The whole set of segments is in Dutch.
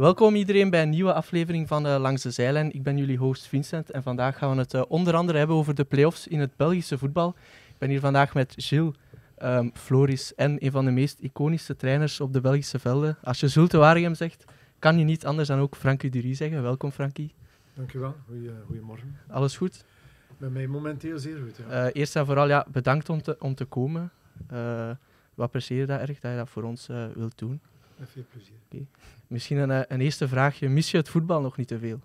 Welkom iedereen bij een nieuwe aflevering van uh, Langs de Zijlijn. Ik ben jullie host Vincent en vandaag gaan we het uh, onder andere hebben over de play-offs in het Belgische voetbal. Ik ben hier vandaag met Gilles, um, Floris en een van de meest iconische trainers op de Belgische velden. Als je Zulte Waregem zegt, kan je niet anders dan ook Frankie Dury zeggen. Welkom Frankie. Dankjewel, Goeie, goedemorgen. Alles goed? Bij mij momenteel zeer goed. Ja. Uh, eerst en vooral ja, bedankt om te, om te komen. We appreciëren dat erg dat je dat voor ons wilt doen. Met veel plezier. Okay. Misschien een, een, eerste vraagje. Mis je het voetbal nog niet te veel?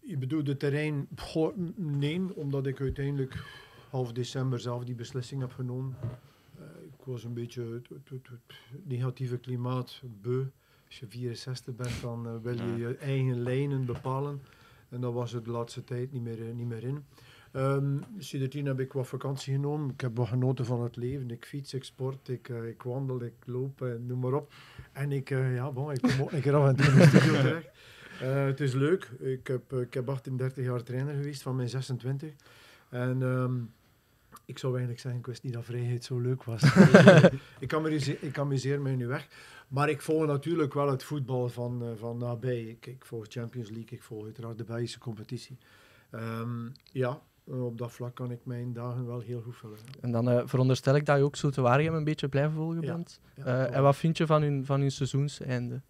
je bedoelt het terrein? Goh, nee, omdat ik uiteindelijk half december zelf die beslissing heb genomen. ik was een beetje het, het, het, negatieve klimaat beu. Als je 64 bent, dan wil je je eigen lijnen bepalen. En dat was het de laatste tijd niet meer, niet meer in. Um, sindsdien heb ik wat vakantie genomen. Ik heb wat genoten van het leven. Ik fiets, ik sport, ik, uh, ik wandel, ik loop, uh, noem maar op. En ik, uh, ja, bon, ik kom ook een keer af en toe in de studio terecht. het is leuk. Ik heb, ik heb 38 jaar trainer geweest, van mijn 26. En um, ik zou eigenlijk zeggen, ik wist niet dat vrijheid zo leuk was. ik, amuseer, ik amuseer mij nu weg. Maar ik volg natuurlijk wel het voetbal van, van nabij. Ik, ik volg Champions League, ik volg uiteraard de Belgische competitie. Um, ja, op dat vlak kan ik mijn dagen wel heel goed vullen. En dan uh, veronderstel ik dat je ook Zulte Waregem een beetje blijven volgen ja, bent. Ja, uh, en wat vind je van hun, van hun seizoenseinde?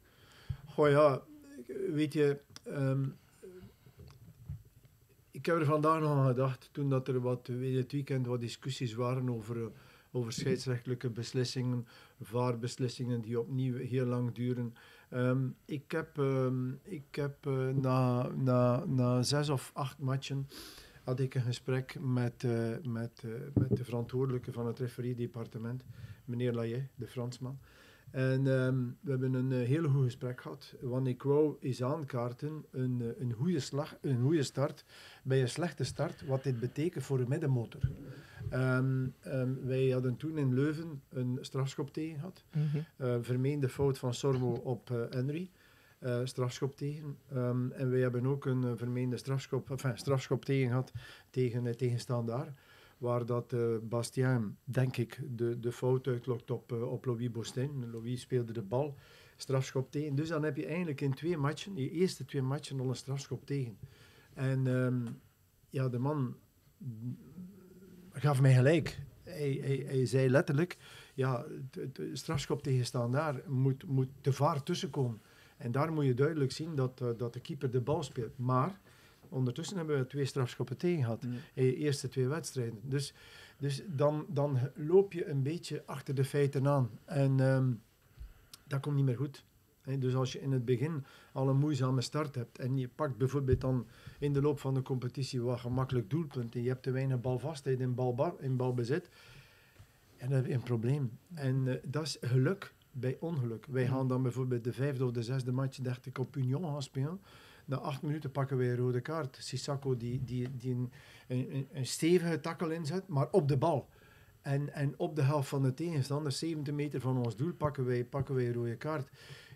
Goh ja, weet je... Um, ik heb er vandaag nog aan gedacht, toen dat er wat het weekend wat discussies waren over, over scheidsrechtelijke beslissingen, vaarbeslissingen die opnieuw heel lang duren. Um, ik heb, um, ik heb uh, na, na, na zes of acht matchen had ik een gesprek met, uh, met, uh, met de verantwoordelijke van het referiedepartement, meneer Laye, de Fransman. En um, we hebben een uh, heel goed gesprek gehad. Want ik wou eens aankaarten een, een, goede slag, een goede start bij een slechte start, wat dit betekent voor een middenmotor. Um, um, wij hadden toen in Leuven een strafschop tegen gehad. Mm -hmm. vermeende fout van Sorbo op Henry. Uh, strafschop tegen. Um, en wij hebben ook een uh, vermeende strafschop, enfin, strafschop tegen gehad tegen uh. Waar dat Bastien, denk ik, de, de fout uitlokt op, op Louis Bostin. Louis speelde de bal, strafschop tegen. Dus dan heb je eigenlijk in twee matchen, die eerste twee matchen, al een strafschop tegen. En um, ja, de man gaf mij gelijk. Hij, hij, hij zei letterlijk, ja, de strafschop tegen standaard moet, moet te vaar tussenkomen. En daar moet je duidelijk zien dat, uh, dat de keeper de bal speelt. Maar ondertussen hebben we twee strafschoppen tegen gehad. Mm. In de eerste twee wedstrijden. Dus, dus dan, dan loop je een beetje achter de feiten aan. En um, dat komt niet meer goed. He, dus als je in het begin al een moeizame start hebt en je pakt bijvoorbeeld dan in de loop van de competitie wat gemakkelijk doelpunten, je hebt te weinig balvastheid in, balbar, in balbezit, en dan heb je een probleem. En uh, dat is geluk bij ongeluk. Wij gaan dan bijvoorbeeld de vijfde of de zesde match, dacht ik, op Union gaan spelen. Na acht minuten pakken wij een rode kaart. Sissako die, die, die een, een, een stevige takkel inzet, maar op de bal. En, en op de helft van de tegenstander, 70 meter van ons doel, pakken wij, pakken wij een rode kaart.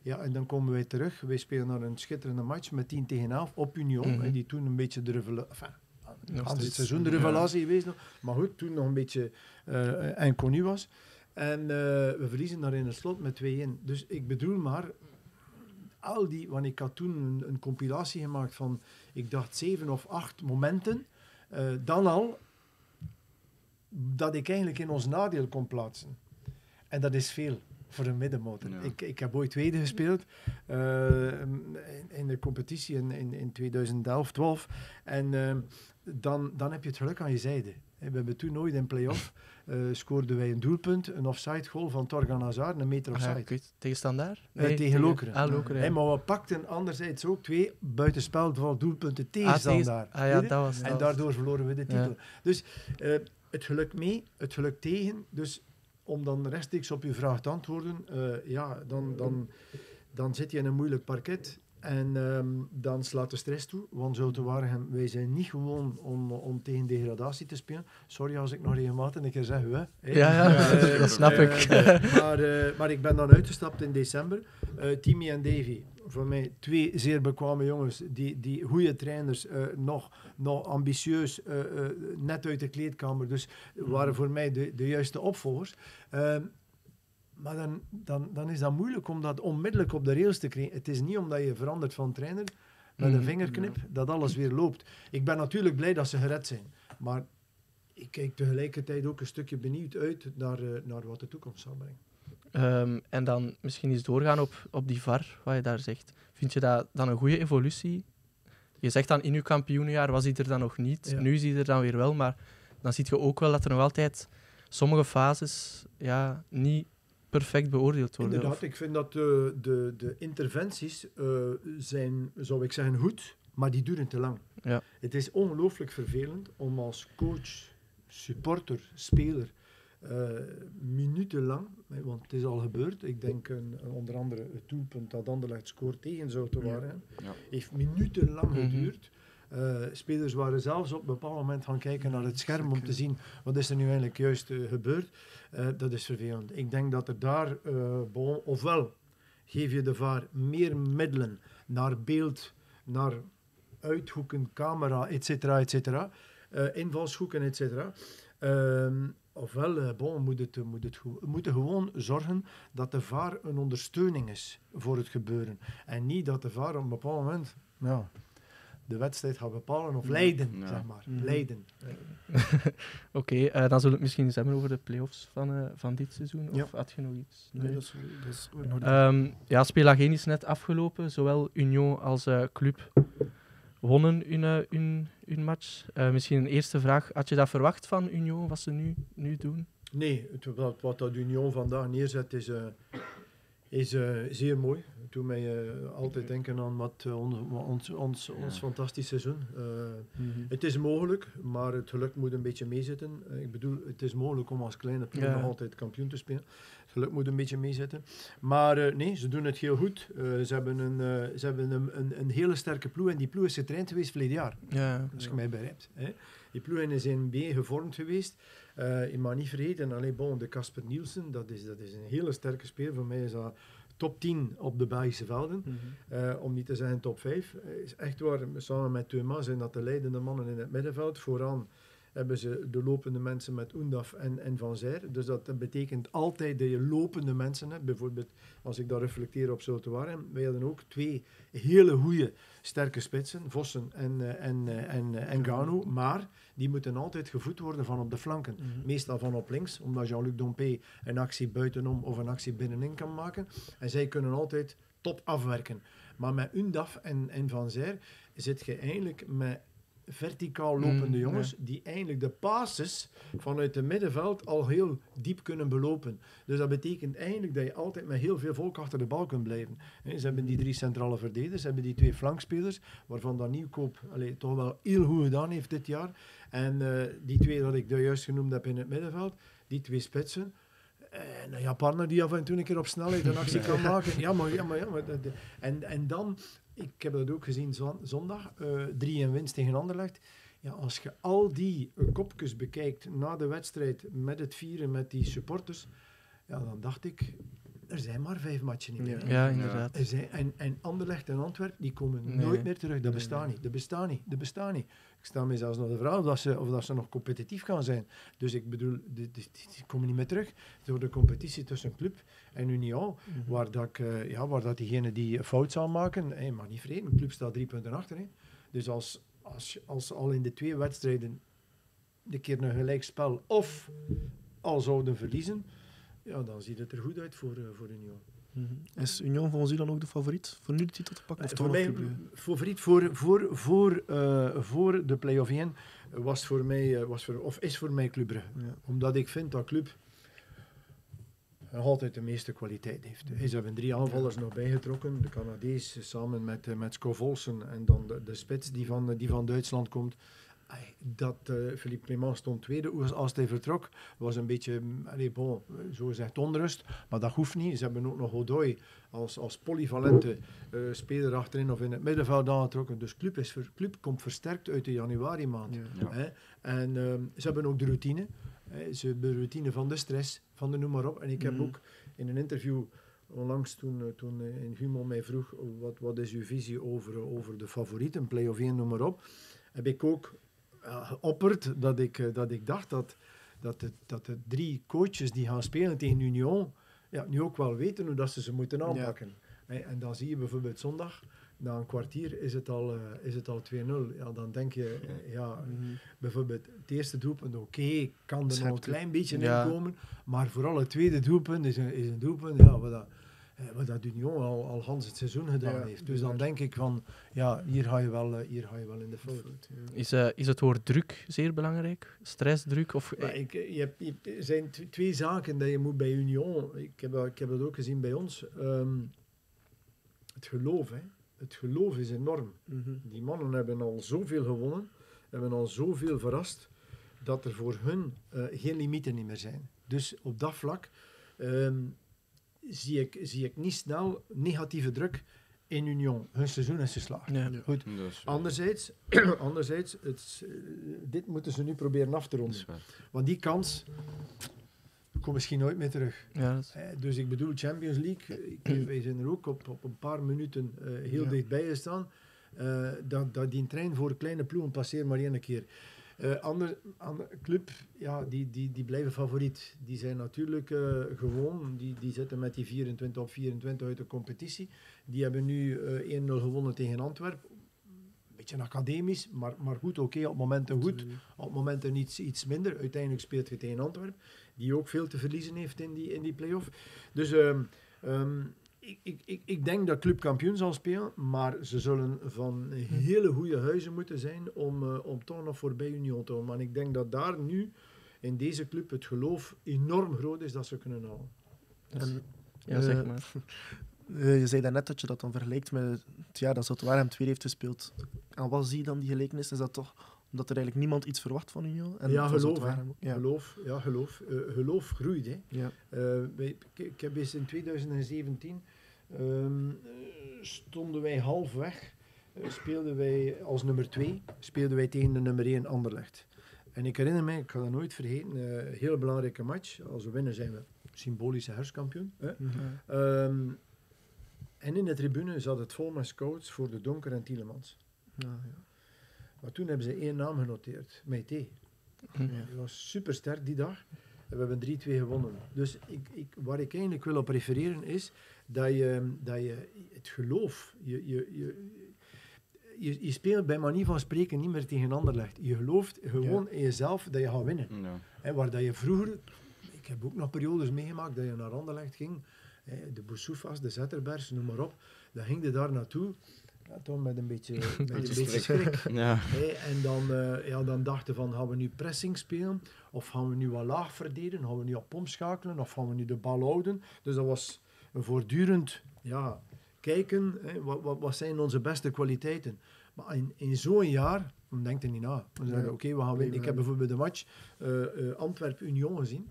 Ja, en dan komen wij terug. Wij spelen naar een schitterende match met 10 tegen 11 op Union. Mm -hmm. En die toen een beetje de revelatie... Enfin, aan het seizoen de revelatie ja. geweest. Maar goed, toen nog een beetje uh, inconnu was. En uh, we verliezen daar in het slot met 2-1. Dus ik bedoel maar, al die, want ik had toen een, een compilatie gemaakt van, ik dacht zeven of acht momenten, uh, dan al, dat ik eigenlijk in ons nadeel kon plaatsen. En dat is veel voor een middenmotor. Ja. Ik, ik heb ooit tweede gespeeld uh, in, in, de competitie in, in, in 2011, 12. En uh, dan, dan heb je het geluk aan je zijde. We hebben toen nooit in play-off uh, scoorden wij een doelpunt, een offside goal van Torgan Hazard, een meter offside. Ah, ja, tegen Standaard? Nee, tegen Lokeren. Ah, Lokeren ja. Maar we pakten anderzijds ook twee buitenspel doelpunten tegen ah, Standaard. Ah, ja, dat was, en daardoor verloren we de titel. Dus uh, het geluk mee, het geluk tegen. Dus om dan rechtstreeks op uw vraag te antwoorden, ja, dan, dan, dan zit je in een moeilijk parket. En um, dan slaat de stress toe, want zo te Waregem, wij zijn niet gewoon om, om tegen degradatie te spelen. Sorry als ik nog regelmatig een keer zeg, hè. Ja, ja dat snap uh, ik. maar, maar ik ben dan uitgestapt in december. Timmy en Davy, voor mij twee zeer bekwame jongens, die, die goede trainers, nog, nog ambitieus, net uit de kleedkamer, dus waren voor mij de, de juiste opvolgers. Maar dan, dan, dan is dat moeilijk om dat onmiddellijk op de rails te krijgen. Het is niet omdat je verandert van trainer met een Mhm. vingerknip dat alles weer loopt. Ik ben natuurlijk blij dat ze gered zijn. Maar ik kijk tegelijkertijd ook een stukje benieuwd uit naar, eh, naar wat de toekomst zal brengen. Ehm, en dan misschien eens doorgaan op, op die VAR, wat je daar zegt. Vind je dat dan een goede evolutie? Je zegt dan in uw kampioenenjaar was hij er dan nog niet. Ja. Nu is hij er dan weer wel, maar dan zie je ook wel dat er nog altijd sommige fases ja, niet perfect beoordeeld worden. Inderdaad, Of- ik vind dat de, de, de interventies eh, zijn, zou ik zeggen, goed, maar die duren te lang. Ja. Het is ongelooflijk vervelend om als coach, supporter, speler, eh, minutenlang, want het is al gebeurd, ik denk een, een onder andere het doelpunt dat Anderlecht scoort tegen zou te waren, Ja. heeft minutenlang Mhm. geduurd. Eh, spelers waren zelfs op een bepaald moment gaan kijken naar het scherm om te zien wat is er nu eigenlijk juist eh, gebeurd. Eh, dat is vervelend. Ik denk dat er daar, bon, ofwel geef je de VAR meer middelen naar beeld, naar uithoeken, camera, et cetera, et cetera, invalshoeken, et cetera. Ehm, ofwel, bon, moet het, moet het we moeten gewoon zorgen dat de VAR een ondersteuning is voor het gebeuren. En niet dat de VAR op een bepaald moment ja, de wedstrijd gaat bepalen of leiden, Ja. zeg maar. Mhm. Leiden. Oké, eh, dan zullen we het misschien eens hebben over de play-offs van, eh, van dit seizoen. Of Ja. had je nog iets? Nee, dat is, dat is. Ehm ja, Spelageen is net afgelopen. Zowel Union als eh, club wonnen hun, hun, hun match. Eh, misschien een eerste vraag. Had je dat verwacht van Union, wat ze nu, nu doen? Nee, het, wat, wat dat Union vandaag neerzet is, eh, is eh, zeer mooi. Het doet mij eh, altijd denken aan wat, eh, ons, ons, ons, fantastisch seizoen. Eh, het is mogelijk, maar het geluk moet een beetje meezitten. Ik bedoel, het is mogelijk om als kleine ploeg nog altijd kampioen te spelen. Het geluk moet een beetje meezitten. Maar nee, ze doen het heel goed. Ze hebben, een, ze hebben een, een, een hele sterke ploeg en die ploeg is getraind geweest verleden jaar. Ja, Als je mij begrijpt. Hè. Die ploeg is in B gevormd geweest. Eh je mag niet vergeten, alleen bon, de Casper Nielsen, dat is, dat is een hele sterke speler. Voor mij is dat top 10 op de Belgische velden. Eh, om niet te zeggen top 5. Eh, is echt waar, samen met Thomas zijn dat de leidende mannen in het middenveld. Vooraan hebben ze de lopende mensen met Oendaf en, en Van Zijr. Dus dat betekent altijd dat je lopende mensen hebt. Bijvoorbeeld, als ik daar reflecteer op Zoutewaren. Wij hadden ook twee hele goede sterke spitsen, Vossen en, en, en, en Gano. Maar die moeten altijd gevoed worden van op de flanken. Meestal van op links, omdat Jean-Luc Dompé een actie buitenom of een actie binnenin kan maken. En zij kunnen altijd top afwerken. Maar met Undaf en, en Van Zijr zit je eigenlijk met verticaal lopende Mm, jongens die eigenlijk de passes vanuit het middenveld al heel diep kunnen belopen. Dus dat betekent eigenlijk dat je altijd met heel veel volk achter de bal kunt blijven. Ze hebben die drie centrale verdedigers, ze hebben die twee flankspelers, waarvan dat Nieuwkoop allee, toch wel heel goed gedaan heeft dit jaar. En eh, die twee dat ik juist genoemd heb in het middenveld, die twee spitsen. En een Japaner die af en toe een keer op snelheid een actie kan maken. Ja, maar, ja, maar, ja, maar dat- en, en dan, ik heb dat ook gezien zon- zondag, eh drie en winst tegen Anderlecht. Ja, als je al die kopjes bekijkt na de wedstrijd met het vieren met die supporters, ja, dan dacht ik, er zijn maar vijf matchen niet meer. ja inderdaad. Er zijn, en, en Anderlecht en Antwerpen, die komen Nee. nooit meer terug. Dat Nee, bestaat nee. niet. Dat bestaat niet. Dat bestaat niet. Ik stel me zelfs nog de vraag of, dat ze, of dat ze nog competitief gaan zijn. Dus ik bedoel, die, die, die- die komen niet meer terug. Het wordt een competitie tussen club en Union, waar, dat ik, eh, ja, waar dat diegene die fout zal maken, hey, maar niet vergeten, een club staat drie punten achter. Hè. Dus als, als, als al in de twee wedstrijden de keer een gelijkspel of al zouden verliezen, ja, dan ziet het er goed uit voor, eh, voor Union. Is Union volgens u dan ook de favoriet voor nu de titel te pakken? Of Eh, voor mij, favoriet voor, voor, voor, eh, voor de play-off 1 was voor mij, was voor, of is voor mij Club Brugge. Ja. Omdat ik vind dat Club nog altijd de meeste kwaliteit heeft. Ze hebben drie aanvallers nog bijgetrokken. De Canadees samen met, met Skov Olsen en dan de, de spits die van, die van Duitsland komt. Dat eh, Philippe Clement stond tweede als- als hij vertrok, was een beetje, mm, allee, bon, zo gezegd onrust. Maar dat hoeft niet. Ze hebben ook nog Godoy als, als polyvalente eh, speler achterin of in het middenveld aangetrokken. Dus club, is ver, club komt versterkt uit de januari maand. Ja. Ja. Hè? En ehm, ze hebben ook de routine. Hè? Ze hebben de routine van de stress, van de noem maar op. En ik heb Mhm. ook in een interview onlangs toen, eh, toen in Humo mij vroeg wat, wat is uw visie over, over de favorieten, play of 1, noem maar op, heb ik ook uh, geopperd dat ik, eh, dat ik dacht dat, dat, de, dat de drie coaches die gaan spelen tegen Union ja, nu ook wel weten hoe dat ze ze moeten aanpakken. En dan zie je bijvoorbeeld zondag, na een kwartier is het al, eh, is het al 2-0. Ja, dan denk je, eh, ja, Mhm. bijvoorbeeld het eerste doelpunt, oké, kan er nog een klein beetje Ja. in komen, maar vooral het tweede doelpunt is een, is een doelpunt, ja, wat dat, eh, wat dat Union al, al Hans het seizoen gedaan Ja, heeft. Dus dan denk ik van, ja, hier ga je wel, eh, hier ga je wel in de fout. Is, eh, is het woord druk zeer belangrijk? Stress, druk? Of, Maar ik, je hebt, je er zijn tw- twee zaken dat je moet bij Union. Ik heb, dat- ik heb dat ook gezien bij ons. Ehm, het geloof, hè. Het geloof is enorm. Mhm. Die mannen hebben al zoveel gewonnen, hebben al zoveel verrast, dat er voor hun eh, geen limieten niet meer zijn. Dus op dat vlak ehm, zie, ik, zie ik niet snel negatieve druk in Union. Hun seizoen is geslaagd. Ja. Ja. Goed. Anderzijds, anderzijds het, eh, dit moeten ze nu proberen af te ronden. Want die kans komt misschien nooit meer terug. Ja, is- Eh, Dus ik bedoel, Champions League, eh, ik, wij zijn er ook op, op een paar minuten eh, heel Ja. dichtbij gestaan. Eh, dat, dat die trein voor kleine ploegen passeert maar één keer. Eh ander, ander club, ja, die, die, die blijven favoriet. Die zijn natuurlijk eh, gewoon, die, die zitten met die 24 op 24 uit de competitie. Die hebben nu eh 1-0 gewonnen tegen Antwerpen. Een beetje academisch, maar, maar goed, oké, op momenten goed. Op momenten iets, iets minder. Uiteindelijk speelt je tegen Antwerpen, die ook veel te verliezen heeft in die, in die play-off. Dus ehm, ehm, ik, ik, ik, ik denk dat club kampioen zal spelen, maar ze zullen van hele goede huizen moeten zijn om, eh, om toch nog voorbij Union te komen. Maar ik denk dat daar nu in deze club het geloof enorm groot is dat ze kunnen halen. En, ja, zeg eh, maar. eh, je zei daarnet dat je dat dan vergelijkt met het jaar dat Zotwaarem tweede heeft gespeeld. En wat zie je dan die gelijkenis? Is dat toch omdat er eigenlijk niemand iets verwacht van Union? En Ja, geloof? Ja. Geloof, ja, geloof. Geloof groeit, hè. Ja. Eh, wij- ik, ik heb eens in 2017 ehm, eh, stonden wij halfweg, eh, speelden wij als nummer 2, speelden wij tegen de nummer 1 Anderlecht. En ik herinner mij, ik ga dat nooit vergeten, een heel belangrijke match. Als we winnen zijn we symbolische herfstkampioen. Hè? Mhm. Ehm, en in de tribune zat het vol met scouts voor de Donker en Tielemans. Ja, ja. Maar toen hebben ze één naam genoteerd, Meite. Ja. Die was super sterk die dag. En we hebben 3-2 gewonnen. Dus ik, ik, waar ik eigenlijk wil op refereren is dat je, dat je het geloof, je, je, je, je, je speelt bij manier van spreken niet meer tegen Anderlecht. Je gelooft gewoon in jezelf dat je gaat winnen. Ja. Hè, waar dat je vroeger, ik heb ook nog periodes meegemaakt dat je naar Anderlecht ging, hè, de Boussoufas, de Zetterbergs, noem maar op, dan ging je daar naartoe, ja, toch met een beetje, met een Beetje schrik. Ja. En dan, eh, ja, dan dachten van, gaan we nu pressing spelen? Of gaan we nu wat laag verdedigen? Gaan we nu op pomp schakelen? Of gaan we nu de bal houden? Dus dat was voortdurend ja, kijken, hè, wat, wat, wat zijn onze beste kwaliteiten? Maar in, in zo'n jaar, dan denkt je niet na. Dan zeggen Ja. oké, we gaan winnen. Ik heb bijvoorbeeld de match eh, eh, Antwerp-Union gezien.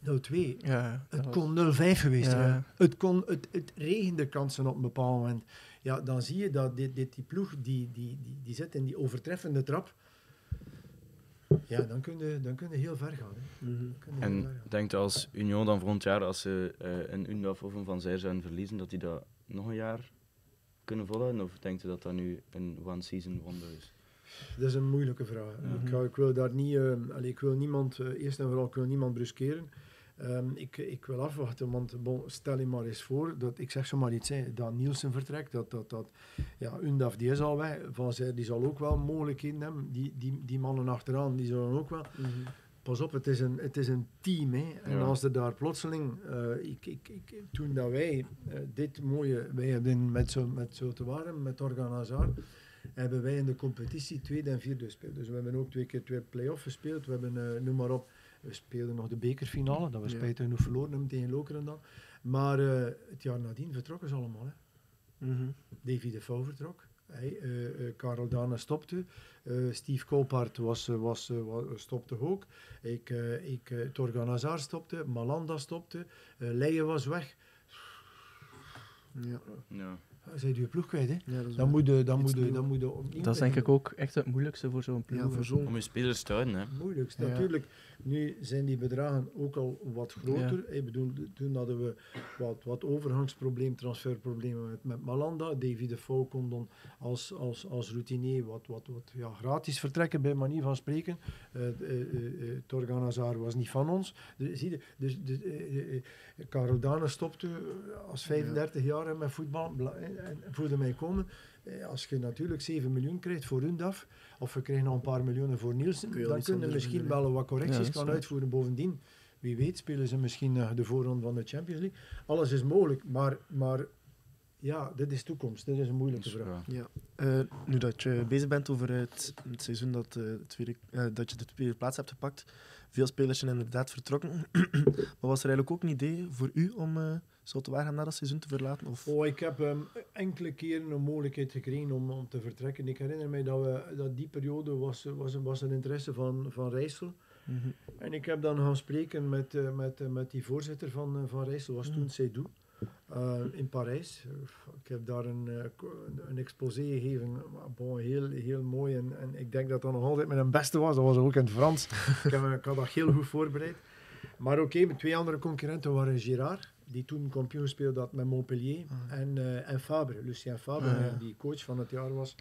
0-2. Ja, dat Het was- kon 0-5 geweest Ja. zijn. Het, kon, het, het regende kansen op een bepaald moment. Ja, dan zie je dat dit, dit, die ploeg die, die, die, die zit in die overtreffende trap. Ja, dan kun je, dan kun je heel ver gaan. Je heel En ver gaan. denkt u als Union dan volgend jaar, als ze eh, een Undaf of een Van Zijr zouden verliezen, dat die dat nog een jaar kunnen volhouden? Of denkt u dat dat nu een one-season wonder is? Dat is een moeilijke vraag. Mhm. ik, ga, ik wil daar niet, eh, allee, ik wil niemand, eh, eerst en vooral, ik wil niemand bruskeren. Ehm, ik, ik wil afwachten, want bon, stel je maar eens voor, dat, ik zeg zo maar iets, hè, dat Nielsen vertrekt, dat, dat, dat ja, Undaf die is al weg, Van Zijr die zal ook wel mogelijkheden hebben, die, die, die mannen achteraan, die zullen ook wel. Mhm. Pas op, het is een, het is een team. Hè. En Ja. als er daar plotseling, eh, ik, ik, ik, toen dat wij eh, dit mooie, wij hebben met zo, met zo te waren, met Organ Hazard, hebben wij in de competitie tweede en vierde gespeeld. Dus we hebben ook twee keer twee play-off gespeeld. We hebben, eh, noem maar op, we speelden nog de bekerfinale, dat we Ja. spijtig genoeg verloren hebben tegen Lokeren dan. Maar eh, het jaar nadien vertrokken ze allemaal. Hè. Mhm. Davy de Vouw vertrok. Hij, eh, eh, Karel Dane stopte. Eh, Steve Koopart was, was, eh, wa- stopte ook. Ik, eh, ik, uh, Torgan Hazard stopte. Malanda stopte. eh Leijen was weg. Ja, Ja. Zijn je ploeg kwijt. Hè. ja dat is Dan moet je, dan moet je, dan moet je opnieuw Dat is denk ik ook echt het moeilijkste voor zo'n ploeg. Ja, voor zo'n Om je spelers te houden, hè. moeilijkst. Ja. Natuurlijk, nu zijn die bedragen ook al wat groter. Ik bedoel, toen hadden we wat, wat overgangsprobleem, transferproblemen met, met Malanda. David de Fouw kon dan als, als, als routinier wat, wat, wat ja, gratis vertrekken, bij manier van spreken. Eh eh, eh, eh, Torgan Hazard was niet van ons. Dus, zie je, dus, dus, eh, eh, eh, Dane stopte eh, als 35 jaar met voetbal bla- en, voelde mij komen. Eh, Als je natuurlijk 7 miljoen krijgt voor Rundaf, of we krijgen nog een paar miljoenen voor Nielsen, Kun dan kunnen we misschien wel wat correcties gaan uitvoeren. Bovendien, wie weet, spelen ze misschien eh, de voorronde van de Champions League. Alles is mogelijk, maar, maar ja, dit is toekomst. Dit is een moeilijke vraag. ja. Eh, nu dat je bezig bent over het, het seizoen dat, eh, tweede, eh, dat je de tweede plaats hebt gepakt, veel spelers zijn inderdaad vertrokken. maar was er eigenlijk ook een idee voor u om uh, Waregem na dat seizoen te verlaten? Of? Oh, ik heb ehm, enkele keren een mogelijkheid gekregen om, om te vertrekken. Ik herinner mij dat, we, dat die periode was, was, was een interesse van, van Rijssel. Mhm. En ik heb dan gaan spreken met, eh, met, eh, met die voorzitter van, eh, van Rijssel, was toen Seydou, eh, in Parijs. Ik heb daar een, eh, een- exposé gegeven, bon, heel, heel mooi. En, en ik denk dat dat nog altijd mijn beste was, dat was ook in het Frans. ik, heb, ik had dat heel goed voorbereid. Maar oké, mijn twee andere concurrenten waren Girard, die toen kampioen speelde had met Montpellier, Ah. en, eh, en Fabre, Lucien Fabre, Ah, die coach van het jaar was.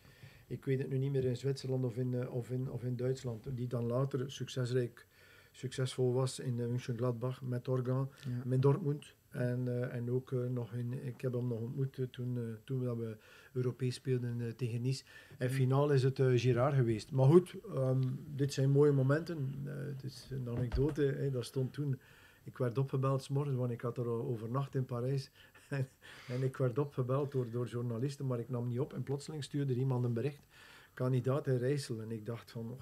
Ik weet het nu niet meer in Zwitserland of in, of in, of in Duitsland, die dan later succesrijk, succesvol was in uh, Mönchengladbach met Organ, Ja. met Dortmund. En, eh, en ook eh, nog in, ik heb hem nog ontmoet eh, toen, toen we dat we Europees speelden tegen Nice. En finaal is het Girard geweest. Maar goed, ehm, dit zijn mooie momenten. Het is een anekdote. Hè, dat stond toen. Ik werd opgebeld 's morgens, want ik had er overnacht in Parijs. en ik werd opgebeld door, door journalisten, maar ik nam niet op. En plotseling stuurde iemand een bericht. Kandidaat in Rijssel. En ik dacht van, oh,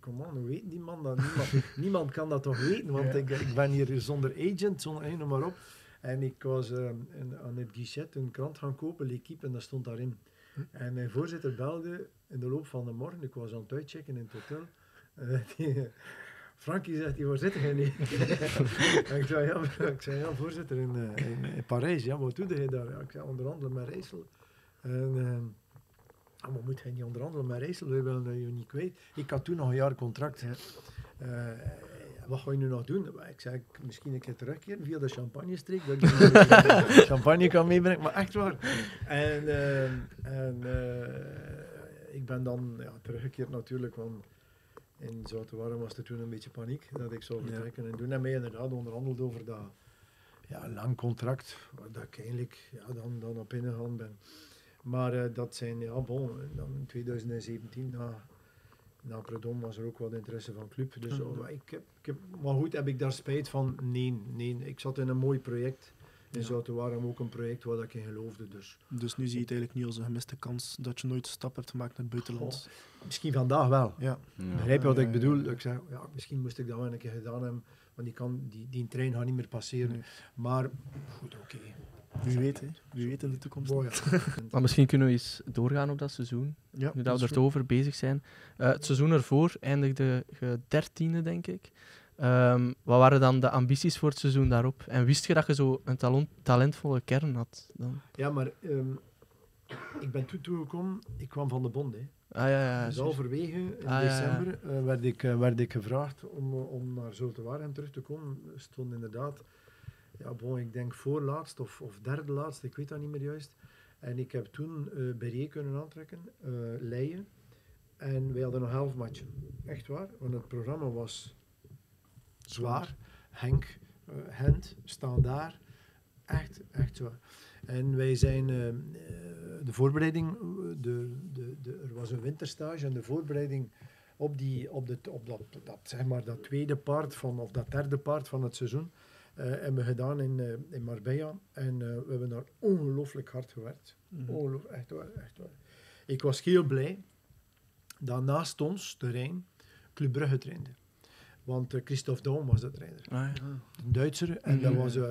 kom aan, hoe weet die man dat? Niemand, niemand kan dat toch weten, want Ja. ik, ik ben hier zonder agent, zonder een, noem maar op. En ik was eh, in- aan het guichet een krant gaan kopen, L'Equipe, en dat stond daarin. En mijn voorzitter belde in de loop van de morgen, ik was aan het uitchecken in het hotel. Eh, die, Frankie zegt, hij, waar zit jij nu? en ik zei, ja, ik zei, ja voorzitter, in, eh, in, in Parijs. Ja, wat doe je daar? Ja, ik zei, onderhandelen met Rijssel. En, ah, maar moet hij niet onderhandelen met Rijssel? We willen dat je niet kwijt. Ik had toen nog een jaar contract. Eh, wat ga je nu nog doen? Ik zei, misschien een keer terugkeren via de champagne-streek, dat ik champagne kan meebrengen, maar echt waar. En, ehm, en eh, ik ben dan ja, teruggekeerd natuurlijk, want in Zoutewarm was er toen een beetje paniek dat ik zou Ja. vertrekken. En toen hebben wij inderdaad onderhandeld over dat ja, lang contract, waar dat ik eigenlijk ja, dan, dan op ingegaan ben. Maar eh, dat zijn, ja, bon, dan in 2017, na, na Predom was er ook wat interesse van club. Dus oh, ik heb, ik heb, maar goed, heb ik daar spijt van? Nee, nee. Ik zat in een mooi project. In Ja. Zoutewarm ook een project waar ik in geloofde. Dus Dus nu zie je het eigenlijk niet als een gemiste kans dat je nooit een stap hebt gemaakt naar het buitenland. misschien vandaag wel. Ja, Ja. Begrijp je wat Ja, ik bedoel? ja. Ik zeg, ja, misschien moest ik dat wel een keer gedaan hebben, want die, kan, die, die trein gaat niet meer passeren. Nee. Maar goed, oké. Wie weet, hè. Wie weet in de toekomst. Boy, ja. Maar misschien kunnen we eens doorgaan op dat seizoen. Ja, Nu dat dat we is er zo over bezig zijn. Eh, het seizoen ervoor eindigde je dertiende, denk ik. Ehm, wat waren dan de ambities voor het seizoen daarop? En wist je dat je zo een talent, talentvolle kern had? Dan? ja, maar ehm, ik ben toen toegekomen, ik kwam van de bond. Hè. Ah ja, ja. Dus halverwege in Ah, ja, ja. december eh, werd, ik, eh, werd ik gevraagd om, om naar Zultewaarhem terug te komen. Er stond inderdaad, ja, ik denk voorlaatst of, of derde laatst, ik weet dat niet meer juist. En ik heb toen eh Berrier kunnen aantrekken, eh Leien. En wij hadden nog elf matchen. Echt waar, want het programma was zwaar. Henk, eh Gent, Standaard. Echt, echt zwaar. En wij zijn de voorbereiding, de, de, de, er was een winterstage en de voorbereiding op, die, op, op dat, dat, zeg maar, dat tweede part van, of dat derde part van het seizoen hebben we gedaan in, eh, in Marbella. En eh, we hebben daar ongelooflijk hard gewerkt. Mhm. Ongeloof, echt waar, echt waar. Ik was heel blij dat naast ons, de Rijn, Club Brugge trainde. Want eh, Christophe Daum was de trainer. Ah, ja. Een Duitser. En dat Mhm. was eh,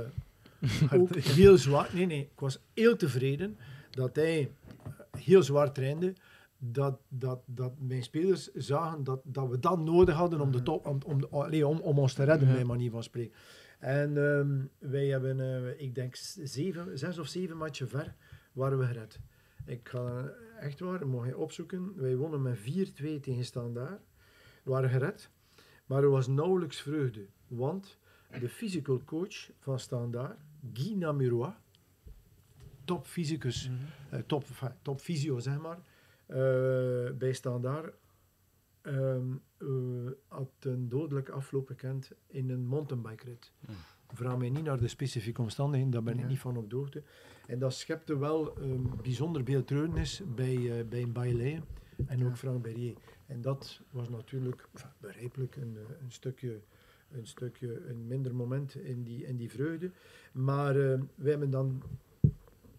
ook heel zwaar. Nee, nee. Ik was heel tevreden dat hij eh, heel zwaar trainde. Dat, dat, dat mijn spelers zagen dat, dat we dat nodig hadden om, de top, om, om, om, om ons te redden, Ja. bij manier van spreken. En ehm, wij hebben, eh, ik denk, zeven, zes of zeven matchen ver waren we gered. Ik ga echt waar, mocht je opzoeken. Wij wonnen met 4-2 tegen Standaard. We waren gered. Maar er was nauwelijks vreugde. Want de physical coach van Standaard, Guy Namurois, top fysicus, eh, top, top fysio zeg maar, eh, bij Standaard, ehm, eh, had een dodelijke afloop gekend in een mountainbike-rit. Hmm. Vraag mij niet naar de specifieke omstandigheden, daar ben ik Ja. niet van op de hoogte. En dat schepte wel een bijzonder veel treurnis bij, eh bij Bailey en ook Frank Berrier. En dat was natuurlijk enfin, begrijpelijk een, eh, een stukje een stukje een minder moment in die, in die vreugde. Maar eh wij hebben dan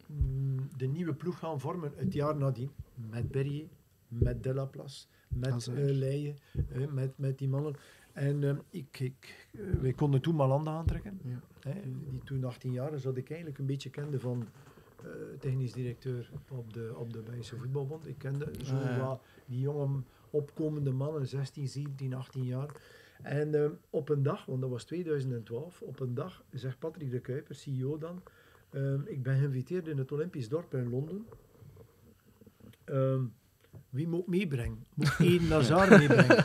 mm, de nieuwe ploeg gaan vormen het jaar nadien. Met Berrier, met Delaplace, met eh, met, met die mannen. En eh, ik, ik, eh, wij konden toen Malanda aantrekken. Ja. Die toen 18 jaar is, dat ik eigenlijk een beetje kende van eh, technisch directeur op de, op de Belgische voetbalbond. Ik kende zo Ah, wat die jonge opkomende mannen, 16, 17, 18 jaar. En eh, op een dag, want dat was 2012, op een dag zegt Patrick de Kuiper, CEO dan, ehm, ik ben geïnviteerd in het Olympisch dorp in Londen. Ehm, wie moet meebrengen? Moet Eden Hazard meebrengen?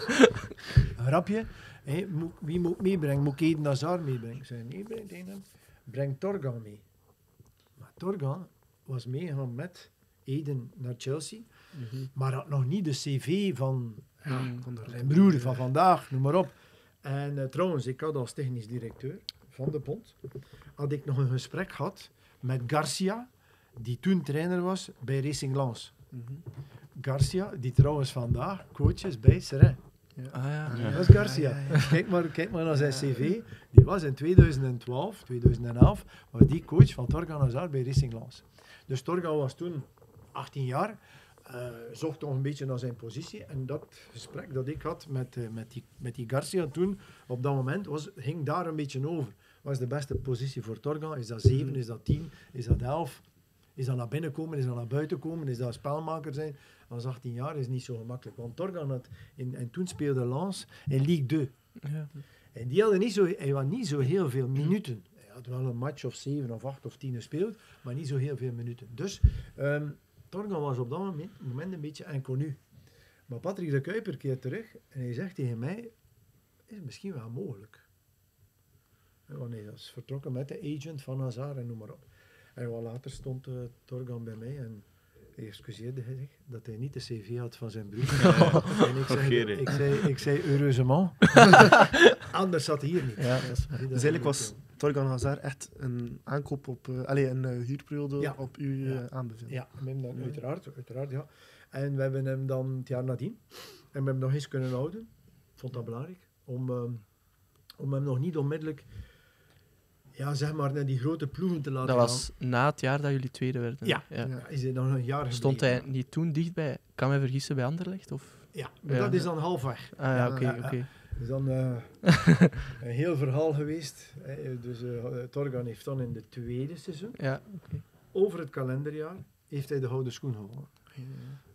Grapje. Hè, moet, wie moet meebrengen? Moet Eden Hazard meebrengen? Zei, nee, breng, breng Torgan mee. Maar Torgan was meegegaan met Eden naar Chelsea, maar had nog niet de cv van ja, Mm. Van de zijn broer van vandaag, noem maar op. En eh, trouwens, ik had als technisch directeur van de bond, had ik nog een gesprek gehad met Garcia, die toen trainer was bij Racing Lens. Mhm. Garcia, die trouwens vandaag coach is bij Seren. Ah ja. Ja. Dat is Garcia. Ja, ja, ja. Kijk, maar, kijk maar naar zijn cv. Die was in 2012, 2011, was die coach van Torgan Hazard bij Racing Lens. Dus Torgan was toen 18 jaar, eh, zocht nog een beetje naar zijn positie. En dat gesprek dat ik had met, eh, met, die, met die Garcia toen, op dat moment, was, ging daar een beetje over. Wat is de beste positie voor Torgan? Is dat 7, is dat 10, is dat 11? Is dat naar binnen komen, is dat naar buiten komen, is dat spelmaker zijn? Als 18 jaar is niet zo gemakkelijk. Want Torgan had, in, en toen speelde Lens in Ligue 2. Ja. En die hadden niet zo, hij had niet zo heel veel minuten. Hij had wel een match of zeven of acht of tien gespeeld, maar niet zo heel veel minuten. Dus ehm Torgan was op dat moment, een beetje inconnu. Maar Patrick de Kuiper keert terug en hij zegt tegen mij, is het misschien wel mogelijk. Want hij was vertrokken met de agent van Hazard en noem maar op. En wat later stond eh, Torgan bij mij en hij excuseerde zich dat hij niet de cv had van zijn broer. en ik zei, ik zei, ik zei heureusement. Anders zat hij hier niet. Ja, Dus eigenlijk was Torgan Hazard echt een aankoop op, eh allee, een eh, huurperiode Ja. op uw Ja. eh, aanbeveling. Ja, dan, uiteraard, uiteraard, ja. En we hebben hem dan het jaar nadien, en we hebben hem nog eens kunnen houden. Ik vond dat belangrijk, om, ehm, om hem nog niet onmiddellijk, ja, zeg maar, naar die grote ploegen te laten Dat was na het jaar dat jullie tweede werden. Ja. ja. gaan. Ja, is hij nog een jaar Stond hij niet toen dichtbij? Kan mij vergissen bij Anderlecht? Of? Ja, maar Ja. dat is dan halfweg. Ah ja, oké, oké. Dat is dan eh, een heel verhaal geweest. Dus eh, Torgan heeft dan in de tweede seizoen, Ja, over het kalenderjaar, heeft hij de gouden schoen gewonnen.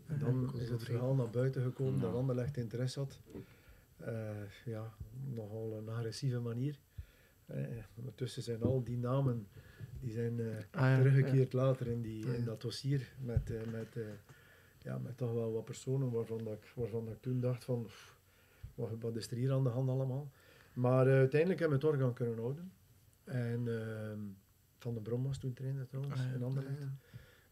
En dan is het verhaal naar buiten gekomen dat Anderlecht interesse had. Eh, ja, nogal een agressieve manier. Eh, ondertussen zijn al die namen die zijn eh, Ah, teruggekeerd later in, die, Ja, in dat dossier met, eh, met, ja, met toch wel wat personen waarvan, dat ik, waarvan dat ik toen dacht van pff, wat, is er hier aan de hand allemaal. Maar uiteindelijk hebben we het orgaan kunnen houden. En ehm, Van den Brom was toen trainer trouwens Ah, in Anderlecht. Ja,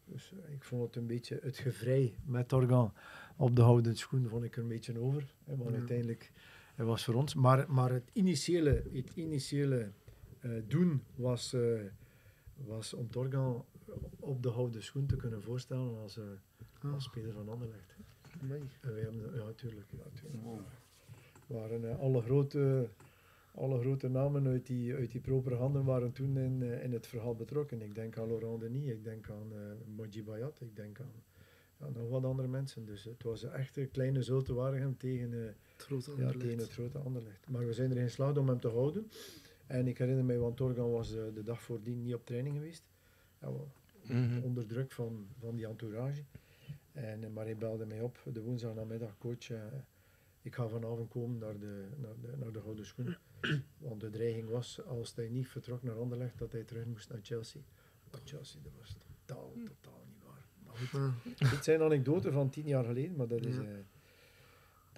Dus ik vond het een beetje het gevrij met Torgan op de houden schoen vond ik er een beetje over. Hè, want Ja. uiteindelijk was voor ons. Maar, maar het initiële, het initiële eh, doen was, eh, was om Torgan op de houden schoen te kunnen voorstellen als, eh, Ah, als speler van Anderlecht. En wij hebben, ja, tuurlijk. Ja, tuurlijk. Waren, alle, grote, alle grote namen uit die, uit die propere handen waren toen in, in het verhaal betrokken. Ik denk aan Laurent Denis, ik denk aan uh, Moji Bayat, ik denk aan ja, nog wat andere mensen. Dus het was echt een kleine Zulte tegen, Het grote ja, Anderlecht. tegen het grote Anderlecht. Maar we zijn erin geslaagd om hem te houden. En ik herinner me, want Torgan was eh, de dag voordien niet op training geweest. Ja, Mhm. onder druk van, van die entourage. En, eh, maar hij belde mij op de woensdagnamiddag, coach, eh, ik ga vanavond komen naar de, naar de, naar de Gouden Schoen. Want de dreiging was, als hij niet vertrok naar Anderlecht, dat hij terug moest naar Chelsea. Maar Chelsea, dat was totaal, totaal niet waar. Maar goed, Ja. dit zijn anekdoten van tien jaar geleden, maar dat is... Ja.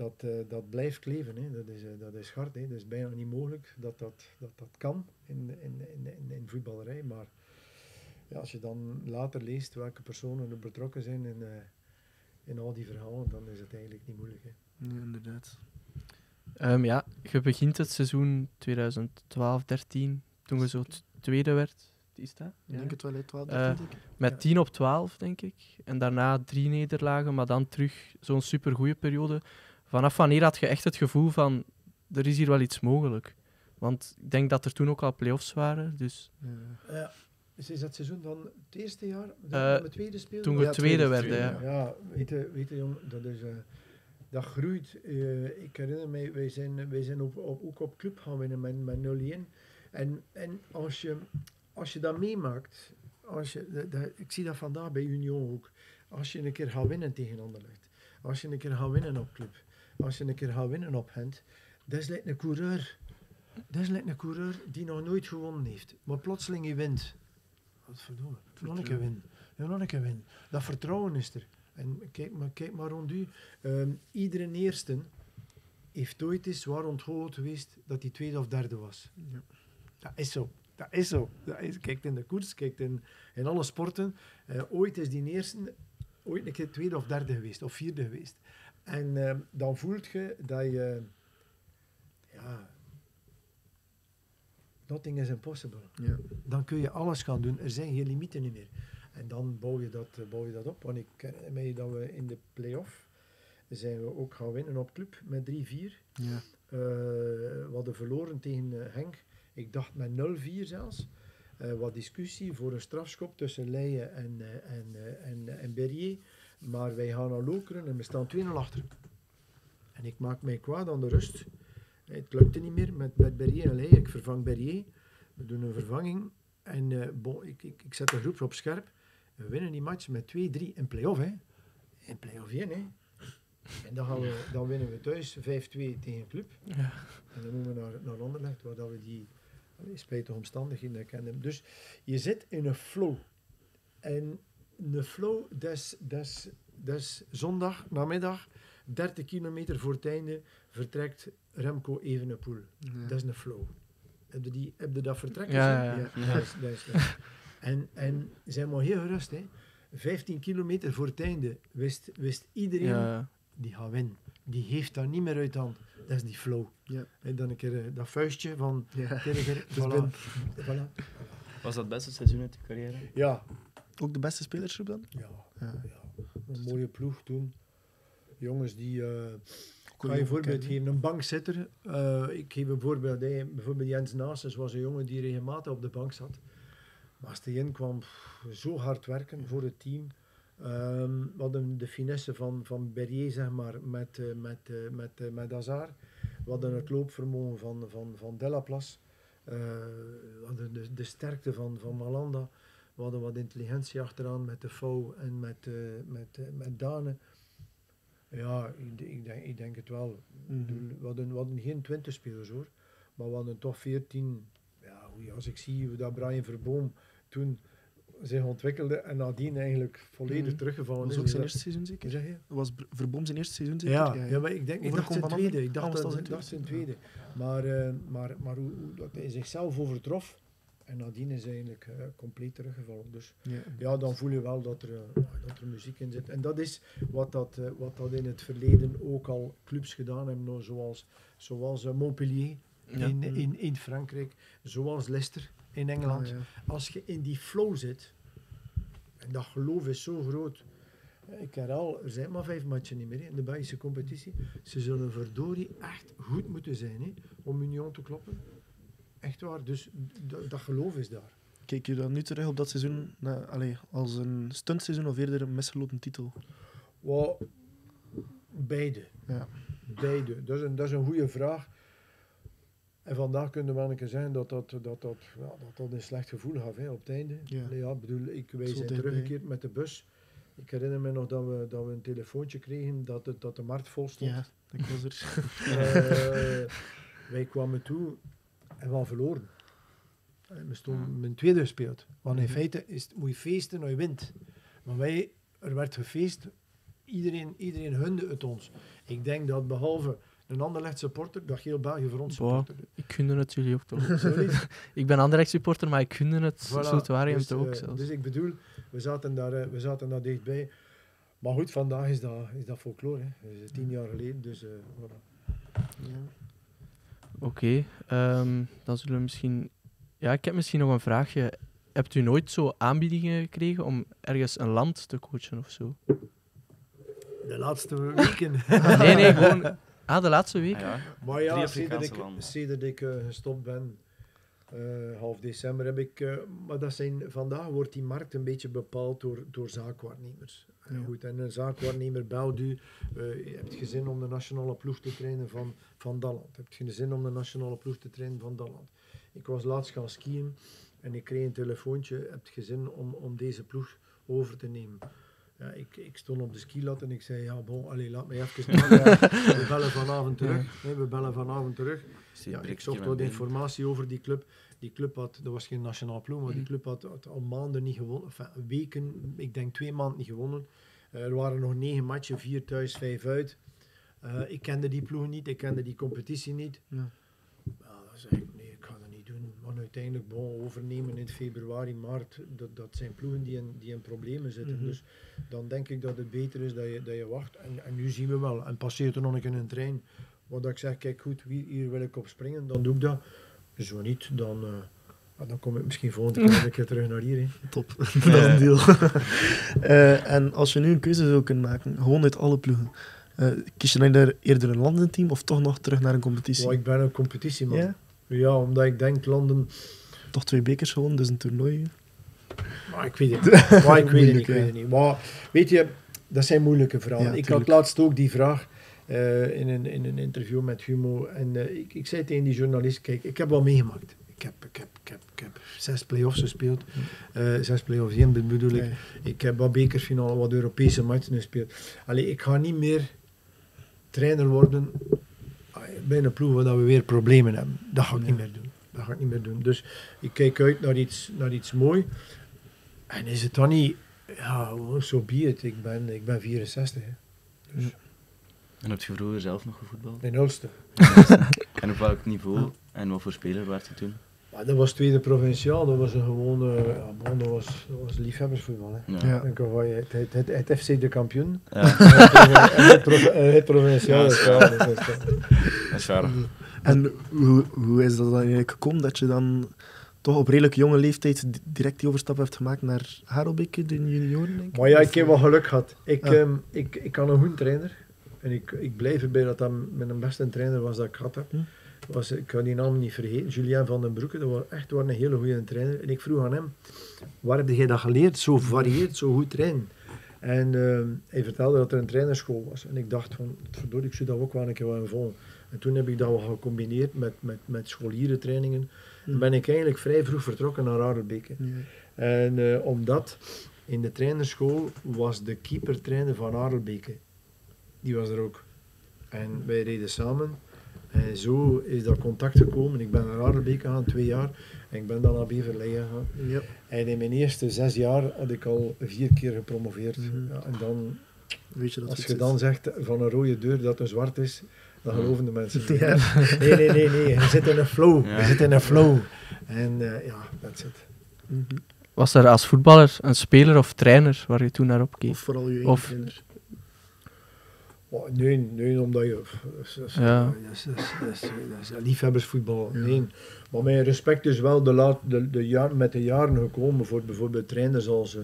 Dat, eh, dat blijft kleven. Hè. Dat, is, eh, dat is hard. Hè. Dat is bijna niet mogelijk dat dat, dat, dat kan in, in, in, in, voetballerij. Maar ja, als je dan later leest welke personen er betrokken zijn in, eh, in al die verhalen, dan is het eigenlijk niet moeilijk. Hè. Ja, inderdaad. Ehm, ja, je begint het seizoen 2012-13, toen je zo t- tweede werd. Is dat? Ik denk het wel, hè, 12, Eh, 13 zeker? Met Ja. 10 op 12, denk ik. En daarna drie nederlagen, maar dan terug zo'n supergoeie periode. Vanaf wanneer had je echt het gevoel van, er is hier wel iets mogelijk? Want ik denk dat er toen ook al play-offs waren, dus Ja. Ja. Dus is dat seizoen van het eerste jaar dat Eh, we met tweede speelden? toen we Ja, tweede tweede, werden, tweede, ja. Ja, weet je, weet je jong, dat, is, eh, dat groeit. Eh, ik herinner mij, wij zijn, wij zijn op, op, ook op club gaan winnen met, met 0-1. En, en als, je, als je dat meemaakt, als je, dat- dat- ik zie dat vandaag bij Union ook. Als je een keer gaat winnen tegen Anderlecht, als je een keer gaat winnen op club, als je een keer gaat winnen op Gent, dat is lijkt een coureur. Dat is lijkt een coureur die nog nooit gewonnen heeft. Maar plotseling je wint. Wat verdomme. Nog een keer winnen. Ja, nog een keer winnen. Dat vertrouwen is er. En kijk maar, kijk maar rond u. Ehm, iedere eerste heeft ooit eens zwaar ontgoocheld geweest dat hij tweede of derde was. Ja. Dat is zo. Dat is zo. Dat is, kijk in de koers, kijk in, in alle sporten. Eh, ooit is die eerste ooit een keer tweede of derde geweest, of vierde geweest. En ehm, dan voelt je dat je... Ja... Nothing is impossible Ja. dan kun je alles gaan doen. Er zijn geen limieten meer. En dan bouw je dat, eh, bouw je dat op. Want ik herinner mij dat we in de play-off zijn we ook gaan winnen op club met 3-4. Ja. Eh, we hadden verloren tegen eh, Henk. Ik dacht met 0-4 zelfs. Eh, wat discussie voor een strafschop tussen Leijen en, eh, en, eh, en, en Berrier. Maar wij gaan naar Lokeren en we staan 2-0 achter. En ik maak mij kwaad aan de rust. Eh, Het lukte niet meer met, met Berrier en Leijen. Ik vervang Berrier. We doen een vervanging. En eh, bon, ik, ik, ik zet de groep op scherp. We winnen die match met 2-3 in play-off. Hè. In play-off 1. Hè. En dan, gaan we, dan winnen we thuis 5-2 tegen Club. Ja. En dan moeten we naar, naar Anderlecht, waar dat we die spijtige omstandigheden kennen. Dus je zit in een flow. En een flow, dat is, dat is, dat is zondag namiddag, 30 kilometer voor het einde, vertrekt Remco Evenepoel. Ja. Dat is een flow. Heb je, die, heb je dat vertrekken Ja, gezien? ja, ja. Dat is, dat is, dat is. En, en zijn maar heel gerust. Hè. 15 kilometer voor het einde wist, wist iedereen, Ja, die gaat winnen. Die heeft daar niet meer uit de hand. Dat is die flow. Ja. En dan een keer eh, dat vuistje van... Ja. Keer, keer, is voilà. binnen. Voilà. Was dat het beste seizoen uit de carrière? Ja. Ook de beste spelersgroep dan? Ja. Ja. ja. Een mooie ploeg toen. Jongens die... eh ik Kon ga je een voorbeeld geven. Een bankzitter. eh, ik geef een voorbeeld. Bijvoorbeeld Jens Naasens was een jongen die regelmatig op de bank zat. Maar als hij inkwam, pff, zo hard werken voor het team. Ehm, we hadden de finesse van, van Berrier, zeg maar, met, eh, met, eh, met, eh, met Hazard. We hadden het loopvermogen van, van, van Delaplace. Eh, we hadden de, de sterkte van, van Malanda. We hadden wat intelligentie achteraan met de Fou en met, eh, met, eh, met Dane. Ja, ik, ik, denk, ik denk het wel. Mhm. we, hadden, we hadden geen 20 spelers hoor. Maar we hadden toch 14. Ja, als ik zie hoe dat Brian Verboom toen zich ontwikkelde en nadien eigenlijk volledig Mhm. teruggevallen Dat is. was ook zijn eerste seizoen zeker? Zeg je? Was Verboom zijn eerste seizoen zeker? Ja, ja, maar ik denk, ik dacht zijn tweede. Ik dacht was dat zijn tweede. Maar, eh, maar, maar hoe, hoe dat hij zichzelf overtrof. En nadien is hij eigenlijk eh, compleet teruggevallen. Dus Ja. ja, dan voel je wel dat er, eh, dat er muziek in zit. En dat is wat dat, eh, wat dat in het verleden ook al clubs gedaan hebben, nou, zoals, zoals Montpellier Ja. in, in, in Frankrijk, zoals Leicester in Engeland. Ah, ja. Als je in die flow zit, en dat geloof is zo groot. Ik herhaal, er zijn maar vijf matchen niet meer in de Belgische competitie. Ze zullen verdorie echt goed moeten zijn hè, om Union te kloppen. Echt waar, dus dat geloof is daar. Kijk je dan nu terug op dat seizoen na, allee, als een stuntseizoen of eerder een misgelopen titel? Wel, beide. Ja. Beide. Dat is een, dat is een goede vraag. En vandaag kunnen we wel een keer zeggen dat dat, dat, dat, ja, dat, dat een slecht gevoel gaf hè, op het einde. Ja. Ja, bedoel, ik, wij Zo zijn teruggekeerd met de bus. Ik herinner me nog dat we, dat we een telefoontje kregen dat, het, dat de markt vol stond. Ja, ik was er. Eh, wij kwamen toe en we hadden verloren. En we stonden mijn tweede gespeeld. Want in feite is, het- moet je feesten als je wint. Maar wij, er werd gefeest, iedereen, iedereen hunde het ons. Ik denk dat behalve een Anderlecht supporter, dat heel België voor ons supporter. Ik gunde het jullie ook toch. Ik ben Anderlecht supporter, maar ik gunde het Voilà. zo waren dus, ook eh, zelfs. dus ik bedoel, we zaten daar, eh, we zaten daar dichtbij. Maar goed, vandaag is dat, is dat folklore. Hè. Dat is tien jaar geleden, dus eh, voilà. Ja. Oké, ehm, dan zullen we misschien... Ja, ik heb misschien nog een vraagje. Hebt u nooit zo aanbiedingen gekregen om ergens een land te coachen of zo? De laatste weken. nee, nee, gewoon... Ah, de laatste week? Ah, ja. Maar ja, Drie sinds ik, sinds ik eh, gestopt ben, eh, half december, heb ik... eh, maar dat zijn, vandaag wordt die markt een beetje bepaald door, door zaakwaarnemers. Goed, en een zaakwaarnemer belt u, je hebt je zin om de nationale ploeg te trainen van, van dat land. Heb zin om de nationale ploeg te trainen van dat land. Ik was laatst gaan skiën en ik kreeg een telefoontje, heb je zin om, om deze ploeg over te nemen. Ja, ik, ik stond op de skilat en ik zei, ja, bon, allez, laat mij even staan. We bellen vanavond terug. Nee, we bellen vanavond terug. Is Ja, ik zocht wat informatie over die club. Die club had, dat was geen nationaal ploeg, maar die club had, had al maanden niet gewonnen. Enfin, weken, ik denk twee maanden niet gewonnen. Eh, er waren nog negen matchen, vier thuis, vijf uit. Eh, ik kende die ploeg niet, ik kende die competitie niet. Ja. Dat ga uiteindelijk, bon, overnemen in februari, maart, dat, dat zijn ploegen die in, die in problemen zitten. Mhm. Dus dan denk ik dat het beter is dat je, dat je wacht. En, en nu zien we wel, en passeert er nog een keer een trein, wat ik zeg, kijk goed, wie, hier wil ik op springen, dan doe ik dat. Zo niet, dan, eh, ja, dan kom ik misschien volgende keer een keer terug naar hier. hè. Top, dat is een deal. Eh, en als je nu een keuze zou kunnen maken, gewoon uit alle ploegen, eh, kies je dan eerder een landenteam of toch nog terug naar een competitie? Maar ik ben een competitieman. Ja? Ja? omdat ik denk landen, Toch twee bekers gewoon, dus een toernooi. maar ik weet het niet. Maar ik weet het niet, ik weet het niet. Maar weet je, dat zijn moeilijke vragen. Ja, ik had laatst ook die vraag eh, in, een, in een interview met Humo. En eh, ik, ik zei tegen die journalist, kijk, ik heb wel meegemaakt. Ik heb, ik heb, ik heb, ik heb zes play-offs gespeeld. Eh, zes play-offs, één bedoel ik. Ik heb wat bekerfinale, wat Europese matchen gespeeld. Allee, ik ga niet meer trainer worden bij een ploeg waar dat we weer problemen hebben. Dat ga ik niet meer doen. Dat ga ik niet meer doen. Dus ik kijk uit naar iets, naar iets mooi. En is het dan niet, ja, zo so be it. Ik ben, ik ben 64, hè. En heb je vroeger zelf nog gevoetbald? in Ulster. En op welk niveau en wat voor speler werd je toen? Maar dat was tweede provinciaal, dat was een gewone, ja, dat was, dat was liefhebbersvoetbal. Hè. Ja. Ja. Je het, het, het, het FC de kampioen. Ja, en het, het provinciaal. Dat is ja, dat is- waar. En hoe, hoe is dat dan eigenlijk gekomen dat je dan toch op redelijk jonge leeftijd di- direct die overstap hebt gemaakt naar Harelbeke, de junioren? Denk ik? Maar ja, ik heb wel geluk gehad. Ik, ehm, ik, ik kan een goede trainer. En ik, ik blijf erbij dat dat mijn beste trainer was dat ik gehad heb. Hm. Was, ik ga die naam niet vergeten. Julien van den Broeke, dat was echt een hele goede trainer. En ik vroeg aan hem, waar heb jij dat geleerd? Zo varieerd, zo goed trainen. En ehm, hij vertelde dat er een trainerschool was. En ik dacht van, verdorie, ik zou dat ook wel een keer willen volgen. En toen heb ik dat wel gecombineerd met, met, met scholierentrainingen. Hm. En ben ik eigenlijk vrij vroeg vertrokken naar Aardelbeke. En eh, omdat in de trainerschool was de keeper-trainer van Aardelbeke. Die was er ook. En wij reden samen. En zo is dat contact gekomen. Ik ben naar Aardelbeke gegaan, twee jaar. En ik ben dan naar Beverlei gegaan. Ja. En in mijn eerste zes jaar had ik al vier keer gepromoveerd. Mhm. Ja, en dan, Weet je dat als je zit. dan zegt van een rode deur dat een zwart is, dan geloven de mensen niet. Ja. Nee, nee, nee, nee. Je zit in een flow. Ja. Je zit in een flow. En eh, ja, that's it. Mhm. Was er als voetballer een speler of trainer waar je toen naar opkeek? Of vooral je Of- trainer. Oh, nee, nee, omdat je... Dat is, Ja. liefhebbersvoetbal. Nee. Maar mijn respect is wel de laat, de, de jaar, met de jaren gekomen voor bijvoorbeeld trainers als, eh,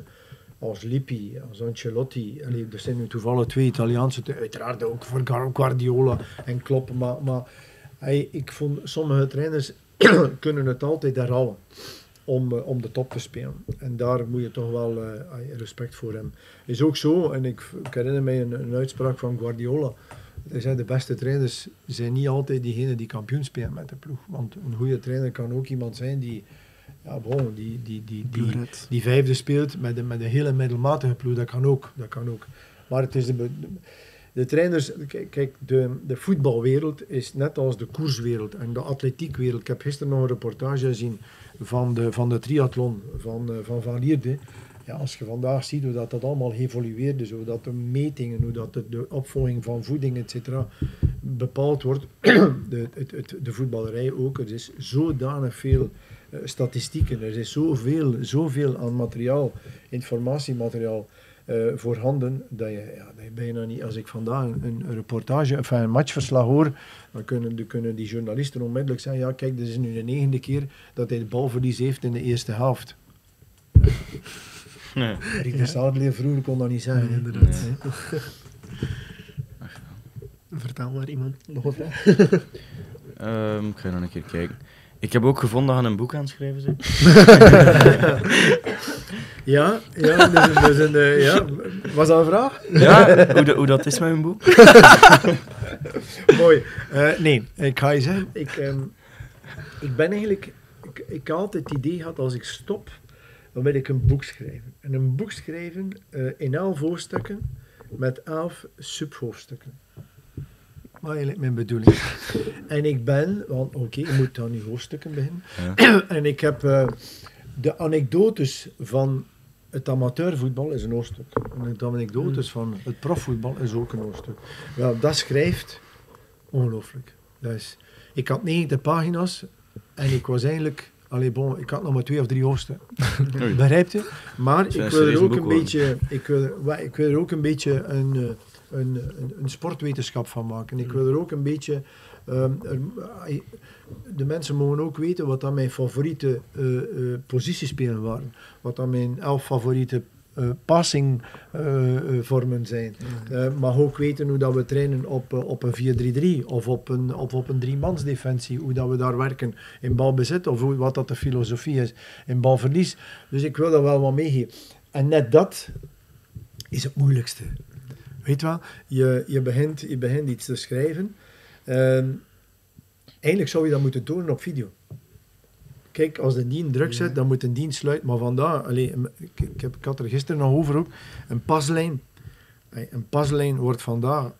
als Lippi, als Ancelotti. Allee, er zijn nu toevallig twee Italiaanse, uiteraard ook voor Guardiola en Klopp. Maar, maar hey, ik vond sommige trainers kunnen het altijd herhalen om, eh, om de top te spelen. En daar moet je toch wel eh, respect voor hebben. Is ook zo, en ik, ik herinner mij een, een uitspraak van Guardiola. Hij zei, de beste trainers zijn niet altijd diegenen die kampioen spelen met de ploeg. Want een goede trainer kan ook iemand zijn die, ja, bon, die, die, die, die, die vijfde speelt met een, met een hele middelmatige ploeg. Dat kan ook. Dat kan ook. Maar het is de, de trainers, kijk, de, de voetbalwereld is net als de koerswereld en de atletiekwereld. Ik heb gisteren nog een reportage gezien van de, van de triathlon van uh, Van, van Lierde. Ja, als je vandaag ziet hoe dat, dat allemaal evolueert, dus hoe dat de metingen, hoe dat de, opvolging van voeding, etc. bepaald wordt, de, het, de voetballerij ook. Er is zodanig veel uh, statistieken, er is zoveel, zoveel aan materiaal, informatiemateriaal uh, voorhanden, dat je, ja, dat je bijna niet... Als ik vandaag een, een reportage, enfin een matchverslag hoor, dan kunnen, de, kunnen die journalisten onmiddellijk zeggen, ja kijk, dit is nu de negende keer dat hij de balverlies heeft in de eerste helft. Nee. De Sadeleer vroeger kon dat niet zeggen. Nee, inderdaad. Nee. Vertel maar iemand nog een vraag. Ehm, ik ga nog een keer kijken. Ik heb ook gevonden dat je een boek aan het schrijven. Ja, ja, dus, dus uh, ja. Was dat een vraag? Ja, hoe, de, hoe dat is met een boek? Mooi. Uh, nee, ik ga je zeggen, ik, um, ik ben eigenlijk, ik, ik had altijd het idee gehad, als ik stop, dan wil ik een boek schrijven. En een boek schrijven uh, in elf hoofdstukken, met elf subhoofdstukken. Maar eigenlijk mijn bedoeling. en ik ben, want oké, okay, ik moet dan nu hoofdstukken beginnen. Ja. en ik heb uh, de anekdotes van het amateurvoetbal is een hoofdstuk. En de anekdotes van het profvoetbal is ook een hoofdstuk. Wel, dat schrijft ongelooflijk. Dus, ik had 90 pagina's en ik was eigenlijk... Allee, bon, ik had nog maar twee of drie hoofdstukken. Begrijpt je? Maar ik wil er ook een beetje... Ik wil, ik wil er ook een beetje een, een, een, een sportwetenschap van maken. Ik wil er ook een beetje... Um, er, de mensen mogen ook weten wat dan mijn favoriete uh, uh, positiespelen waren. Wat dan mijn elf favoriete uh, passingvormen zijn. Mm. mag ook weten hoe dat we trainen op, op een 4-3-3 of op een, of op een driemansdefensie. Hoe dat we daar werken in balbezit of hoe, wat dat de filosofie is in balverlies. Dus ik wil dat wel wat meegeven. En net dat is het moeilijkste. Weet wel, je, je, begint, je begint iets te schrijven. Ehm, Eigenlijk zou je dat moeten tonen op video. Kijk, als de dien druk zet, dan moet een dien sluiten. Maar vandaag, allez, ik, ik, heb, ik had er gisteren nog over ook, een paslijn. Een paslijn wordt vandaag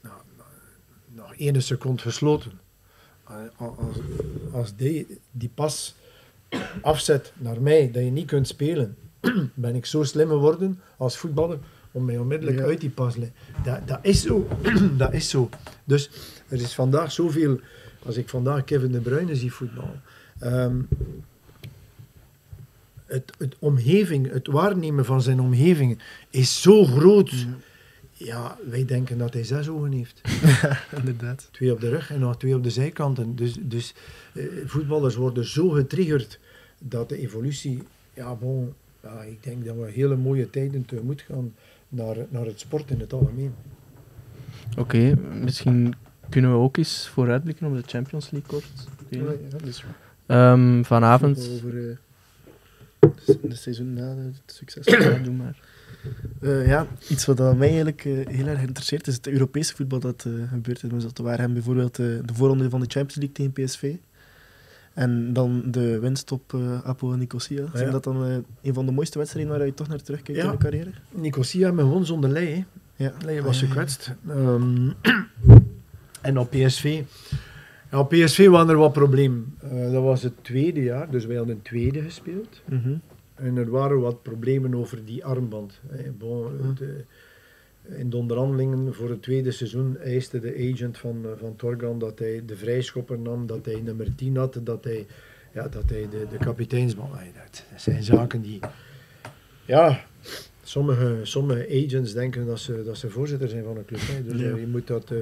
nou, nog één seconde gesloten. Als, als die, die pas afzet naar mij, dat je niet kunt spelen, ben ik zo slim geworden als voetballer om mij onmiddellijk ja. uit die paslijn. Dat, dat is zo. dat is zo. Dus er is vandaag zoveel, als ik vandaag Kevin De Bruyne zie voetballen, um, het, het omgeving, het waarnemen van zijn omgeving is zo groot. Ja. ja, wij denken dat hij zes ogen heeft. Inderdaad. Twee op de rug en nog twee op de zijkanten. Dus, dus eh, voetballers worden zo getriggerd dat de evolutie, ja, bon, ja, ik denk dat we hele mooie tijden tegemoet gaan naar, naar het sport in het algemeen. Oké, okay, misschien kunnen we ook eens vooruitblikken op de Champions League kort. Ja, ja, dat is um, vanavond. Over uh, de seizoen na het succes. ja, doe maar. Uh, ja, iets wat mij eigenlijk uh, heel erg interesseert is het Europese voetbal dat uh, gebeurt. Dus dat waren bijvoorbeeld de voorronde van de Champions League tegen PSV. En dan de winst op uh, Apo Nicosia. Zijn dat dan uh, een van de mooiste wedstrijden waar je toch naar terugkijkt ja. in je carrière? Nicosia met gewoon zonder Lei. Ja. Lei was gekwetst. Um, en op PSV. Op PSV waren er wat problemen. Uh, dat was het tweede jaar, dus wij hadden een tweede gespeeld. Mm -hmm. En er waren wat problemen over die armband. Bon, Mhm. de, in de onderhandelingen voor het tweede seizoen eiste de agent van, van Torgan dat hij de vrijschopper nam, dat hij nummer 10 had, dat hij, ja, dat hij de, de kapiteinsbal... Dat zijn zaken die... Ja, sommige, sommige agents denken dat ze, dat ze voorzitter zijn van een club. Hè. Dus Ja. uh, je moet dat... Uh,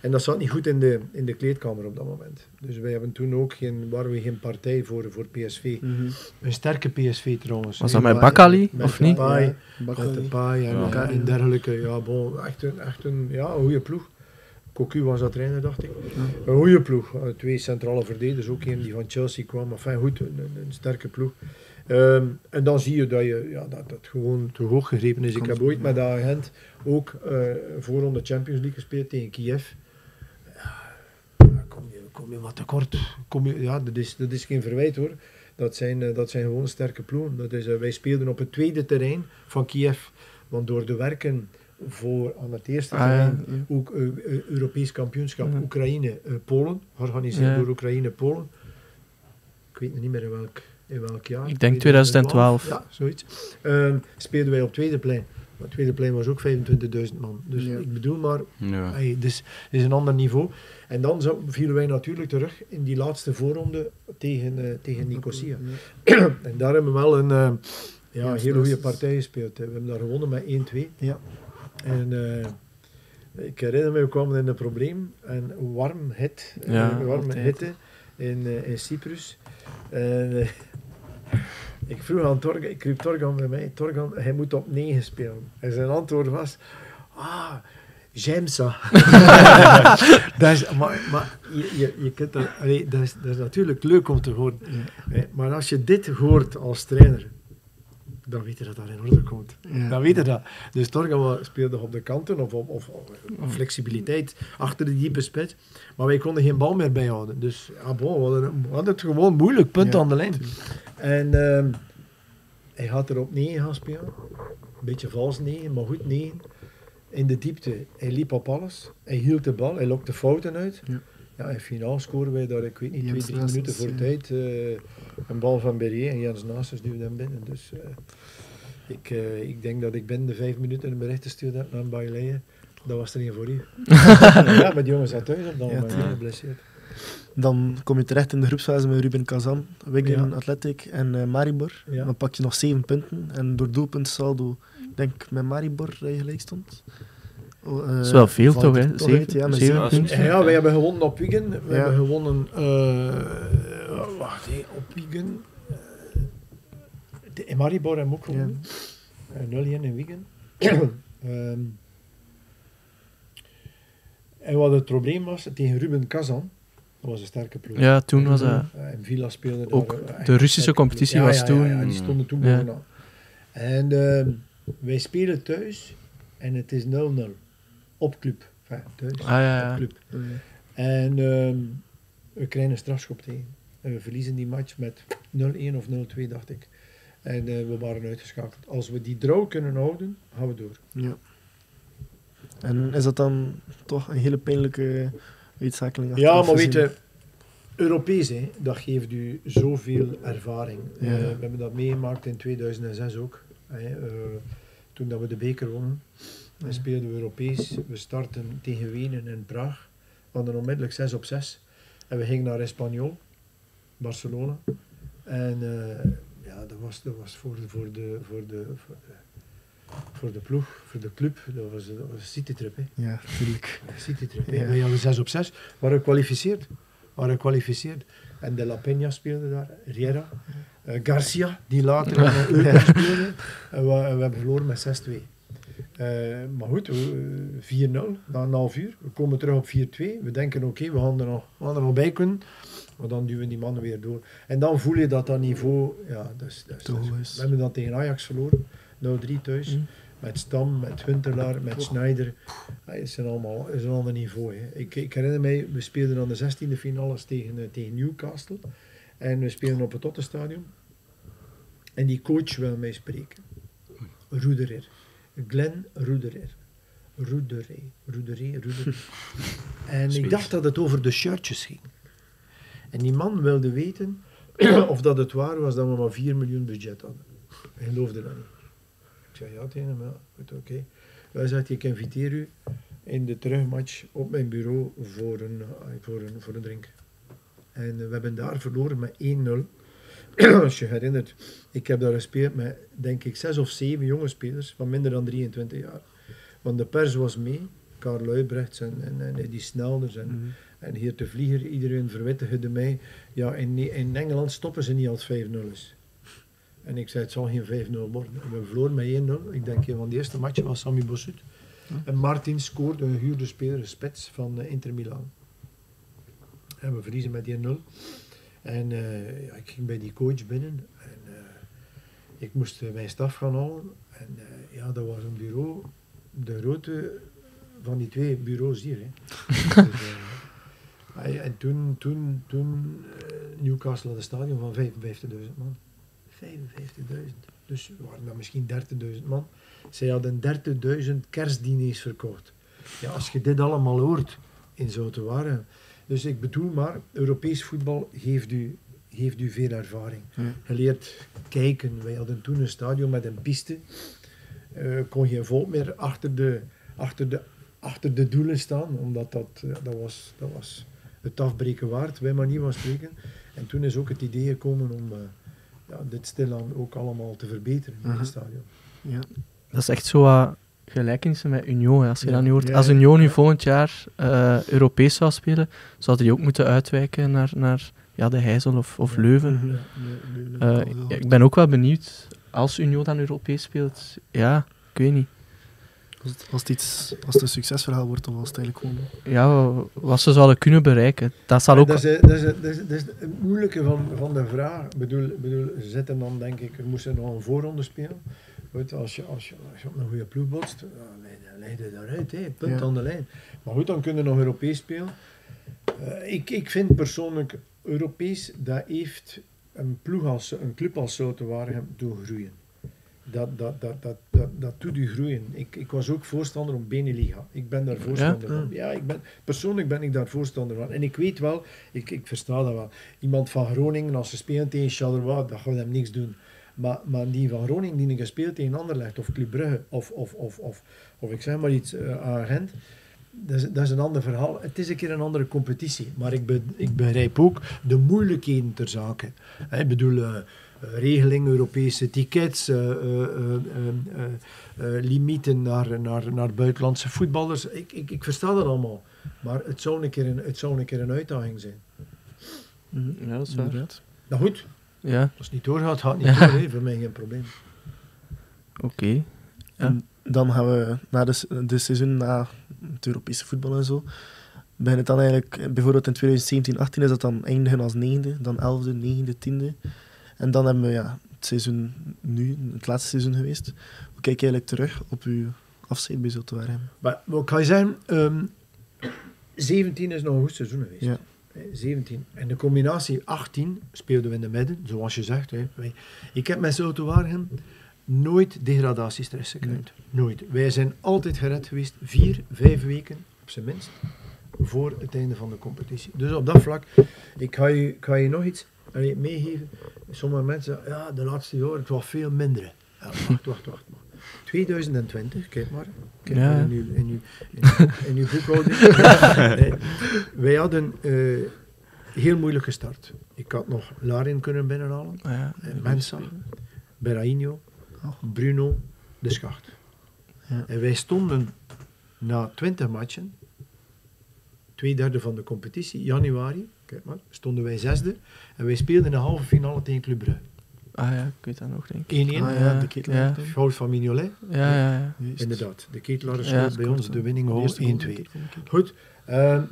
en dat zat niet goed in de, in de kleedkamer op dat moment. Dus wij hebben toen ook geen, waren we geen partij voor, voor PSV. Mm -hmm. Een sterke PSV trouwens. Was dat met Bakali, of niet? Ja, met Bakali. Depay en, Ja. en dergelijke. Ja, bon, echt een, echt een, ja, een goede ploeg. Cocu was dat trainer, dacht ik. Een goede ploeg. Eh, twee centrale verdedigers, ook een die van Chelsea kwam. Enfin, goed, een, een sterke ploeg. Ehm, en dan zie je dat, je, ja, dat dat gewoon te hoog gegrepen is. Ik heb ooit met de agent ook eh voorronde Champions League gespeeld tegen Kiev. Ja, kom je, kom je wat tekort. Kom je, ja, dat, is, dat is geen verwijt hoor. Dat zijn, eh, dat zijn gewoon sterke ploegen. Dat is, eh, wij speelden op het tweede terrein van Kiev. Want door de werken voor aan het eerste Ah, ja. terrein ook Europees kampioenschap Ja. Oekraïne-Polen, georganiseerd door Oekraïne-Polen. Ik weet niet meer in welk, in welk jaar. Ik denk 2012. Ja, zoiets. Ehm, speelden wij op tweede plein. Maar het tweede plein was ook 25.000 man. Dus Ja. ik bedoel maar, Ja. hey, dus het is een ander niveau. En dan zo vielen wij natuurlijk terug in die laatste voorronde tegen, eh, tegen Nicosia. En daar hebben we wel een eh, ja, hele goede partij gespeeld. hè. We hebben daar gewonnen met 1-2. Ja. En eh, ik herinner me, we kwamen in een probleem. En warm hit, Ja, warme hitte in, in Cyprus. En, ik vroeg aan Torgan, ik riep Torgan bij mij, Torgan, hij moet op 9 spelen. En zijn antwoord was, ah, j'aime ça. dat is, maar maar je, je, je kunt dat, allee, dat, is, dat is natuurlijk leuk om te horen. Maar als je dit hoort als trainer, dan weet je dat dat in orde komt. Ja. Dan weet je dat. Dus Torgan speelde op de kanten of op, of, of- of flexibiliteit achter de diepe spits. Maar wij konden geen bal meer bijhouden. Dus ah, bon, we, hadden, we hadden het gewoon moeilijk, punt Ja, aan de lijn. En ehm, hij gaat er op 9 gaan spelen. Een beetje vals 9, maar goed 9. In de diepte, hij liep op alles. Hij hield de bal, hij lokte fouten uit. Ja. Ja, in finaal scoren wij daar, ik weet niet, Jens twee, drie minuten voor ja. tijd. eh, een bal van Berrier en Jens Naastens duwde hem binnen. Dus eh, ik, eh, ik denk dat ik binnen de vijf minuten een bericht gestuurd heb naar Baileye. Dat was er een voor u. ja, maar die jongens zijn thuis op dat moment, geblesseerd. Dan kom je terecht in de groepsfase met Ruben Kazan, Wigan Ja. Athletic en eh, Maribor. Ja. Dan pak je nog zeven punten. En door doelpuntsaldo, ik denk met Maribor dat je gelijk stond. Oh, eh, Dat is wel veel toch, hè? Zeven, uit, ja, met zeven zeven punten. Ja, wij hebben gewonnen op Wigan. We Ja. hebben gewonnen eh, wacht, hé, op Wigan. eh, de, in Maribor hebben we ook gewonnen. Eh, 0-1 in Wigan. Ehm, en wat het probleem was, tegen Ruben Kazan, dat was een sterke ploeg. Ja, toen was dat... Eh, en Villa speelde daar, Ook de Russische competitie. Ja, was ja, toen- Ja, die stonden toen Ja. bovenaan. En ehm, wij spelen thuis en het is 0-0. Op club. Enfin, thuis. Ah, ja, ja. Op club. Eh, En ehm, we krijgen een strafschop tegen. En we verliezen die match met 0-1 of 0-2, dacht ik. En eh, we waren uitgeschakeld. Als we die draw kunnen houden, gaan we door. ja. En is dat dan toch een hele pijnlijke Ja, maar weet je, Europees, hè, dat geeft u zoveel ervaring. Ja. Eh, we hebben dat meegemaakt in 2006 ook. Hè, eh, toen dat we de beker wonnen. We speelden we Europees. We starten tegen Wenen in Praag. We hadden onmiddellijk 6 op 6. En we gingen naar Espanyol, Barcelona. En eh, ja, dat was, dat was voor, de, voor, de, voor, de, voor de ploeg, voor de club. Dat was, een citytrip. Hè. Ja, natuurlijk. Citytrip. Ja. Wij hadden 6 op 6. Waren gekwalificeerd. Waren gekwalificeerd. En De La Peña speelde daar. Riera. eh, Garcia, die later in de speelde. En we, en we hebben verloren met 6-2. Eh, maar goed, we- 4-0 na een half uur. We komen terug op 4-2. We denken, oké, we gaan er nog, we gaan er nog bij kunnen. Maar dan duwen die mannen weer door. En dan voel je dat dat niveau... Ja, dat is, dat is, is-. We hebben dat tegen Ajax verloren. 0-3 thuis. Mm. Met Stam, met Huntelaar, met Schneider. Ja, het zijn allemaal het is een ander niveau. Hè. Ik, ik herinner mij, we speelden aan de 16e finales tegen, eh, tegen Newcastle. En we spelen op het Tottenstadion. En die coach wil mij spreken. Ruderer. Glenn Ruderer. Ruderer. Ruderer. Ruderer. En ik dacht dat het over de shirtjes ging. En die man wilde weten of dat het waar was dat we maar 4 miljoen budget hadden. Hij geloofde dat niet. Ik zei ja tegen hem, ja, goed, oké. Hij zegt, ik inviteer u in de terugmatch op mijn bureau voor een, eh, voor een, voor een drink. En we hebben daar verloren met 1-0. Als je herinnert, ik heb daar gespeeld met, denk ik, zes of zeven jonge spelers van minder dan 23 jaar. Want de pers was mee, Karl Luibrechts en, en, en die Snelders en, Mhm. en hier te vlieger, iedereen verwittigde mij. Ja, in, in Engeland stoppen ze niet als het 5-0 is. En ik zei, het zal geen 5-0 worden. En we verloren met 1-0. Ik denk, een van de eerste matchen was Sami Bossut. En Martin scoorde een huurde speler, spits van eh, Inter Milan. En we verliezen met 1-0. En eh, ja, ik ging bij die coach binnen. En eh, ik moest mijn staf gaan halen. En ja, dat was een bureau. De grote van die twee bureaus hier. Hè. dus, en toen, toen, toen Newcastle had een stadion van 55.000 man. 55.000. Dus er waren dan misschien 30.000 man. Zij hadden 30.000 kerstdiners verkocht. Ja, als je dit allemaal hoort in Zoutewaren. Dus ik bedoel maar, Europees voetbal geeft u, geeft u veel ervaring. Ja. Je leert kijken. Wij hadden toen een stadion met een piste. Eh, kon geen volk meer achter de, achter, de, achter de doelen staan, omdat dat, eh, dat, was, dat was het afbreken waard, bij manier van spreken. En toen is ook het idee gekomen om eh, ja, dit stilaan ook allemaal te verbeteren in Mhm. het stadion. Ja. Dat is echt zo wat gelijkenissen met Union. hè. Als je Ja. dat nu hoort. Ja, Als. Union nu Ja. volgend jaar eh, Europees zou spelen, zouden die ook moeten uitwijken naar, naar ja, de Heizel of, of Ja. Leuven. Mhm. Eh, ik ben ook wel benieuwd, als Union dan Europees speelt, ja, ik weet niet. Als het, als, het iets, als het een succesverhaal wordt, of als het eigenlijk gewoon... Ja, wat ze zouden kunnen bereiken. Dat zal ook... Dat, is, dat, is, dat, is, dat is het moeilijke van, van de vraag. Ik bedoel, bedoel, ze zitten dan denk ik, we moesten nog een voorronde spelen. Goed, als, je, als, je, als je op een goede ploeg botst, dan leid je daaruit, hè, punt Ja. aan de lijn. Maar goed, dan kunnen we nog Europees spelen. Eh, ik, ik vind persoonlijk Europees, dat heeft een ploeg als, een club als Zoutewaren doen groeien. Dat, dat, dat, dat, dat, dat doet u groeien. Ik, ik was ook voorstander om Beneliga. Ik ben daar voorstander Ja? van. Ja, ik ben, persoonlijk ben ik daar voorstander van. En ik weet wel, ik, ik versta dat wel. Iemand van Groningen, als ze spelen tegen Charleroi, dat gaat hem niks doen. Maar, maar die van Groningen die een gespeeld tegen Anderlecht of Club Brugge of, of, of, of, of ik zeg maar iets uh, Gent, dat is, dat is een ander verhaal. Het is een keer een andere competitie. Maar ik, be, ik begrijp ook de moeilijkheden ter zake. Ik bedoel, uh, regeling, Europese tickets, uh, limieten naar, naar, naar buitenlandse voetballers. Ik, ik, ik versta dat allemaal. Maar het zou een keer een, het zou een, keer een uitdaging zijn. Ja, dat is waar. Nou goed, Ja, als het niet doorgaat, gaat het niet door. Voor mij geen probleem. oké. Okay. Ja. Dan gaan we na de, de seizoen, na het Europese voetbal en zo, begint het dan eigenlijk, bijvoorbeeld in 2017, 18 is dat dan eindigen als negende, dan elfde, negende, tiende. En dan hebben we ja, het seizoen nu, het laatste seizoen geweest. Hoe kijk je eigenlijk terug op uw afscheid bij Zultuaren? Maar wat kan je zeggen? Um, 17 is nog een goed seizoen geweest. Ja. 17. En de combinatie 18 speelden we in de midden, zoals je zegt. Hè. Ik heb met Zultuaren nooit degradatiestress gekend. Nee. Nooit. Wij zijn altijd gered geweest, vier, vijf weken op zijn minst, voor het einde van de competitie. Dus op dat vlak, ik ga je, ik ga je nog iets meegeven. Sommige mensen ja, de laatste jaren, het was veel minder. Ja, wacht, wacht, wacht. Maar. 2020, kijk maar. Kijk ja. maar in uw, in uw, in uw, in uw boekhouding. nee, wij hadden uh, heel moeilijk gestart. Ik had nog Larin kunnen binnenhalen. Ja, Mensa, Berraino. Bruno, De Schacht. Ja. En wij stonden na 20 matchen, twee derde van de competitie, januari, kijk maar, stonden wij zesde. En wij speelden een halve finale tegen Club Brugge. Ah ja, ik weet dat nog, denk ik. 1-1. Ah, ja, de ketelaar. Ja. Fout van Mignolet. Ja, ja, ja. Inderdaad, de ketelaar schoot bij ons de winning al 1-2. Goed. Goed, uh,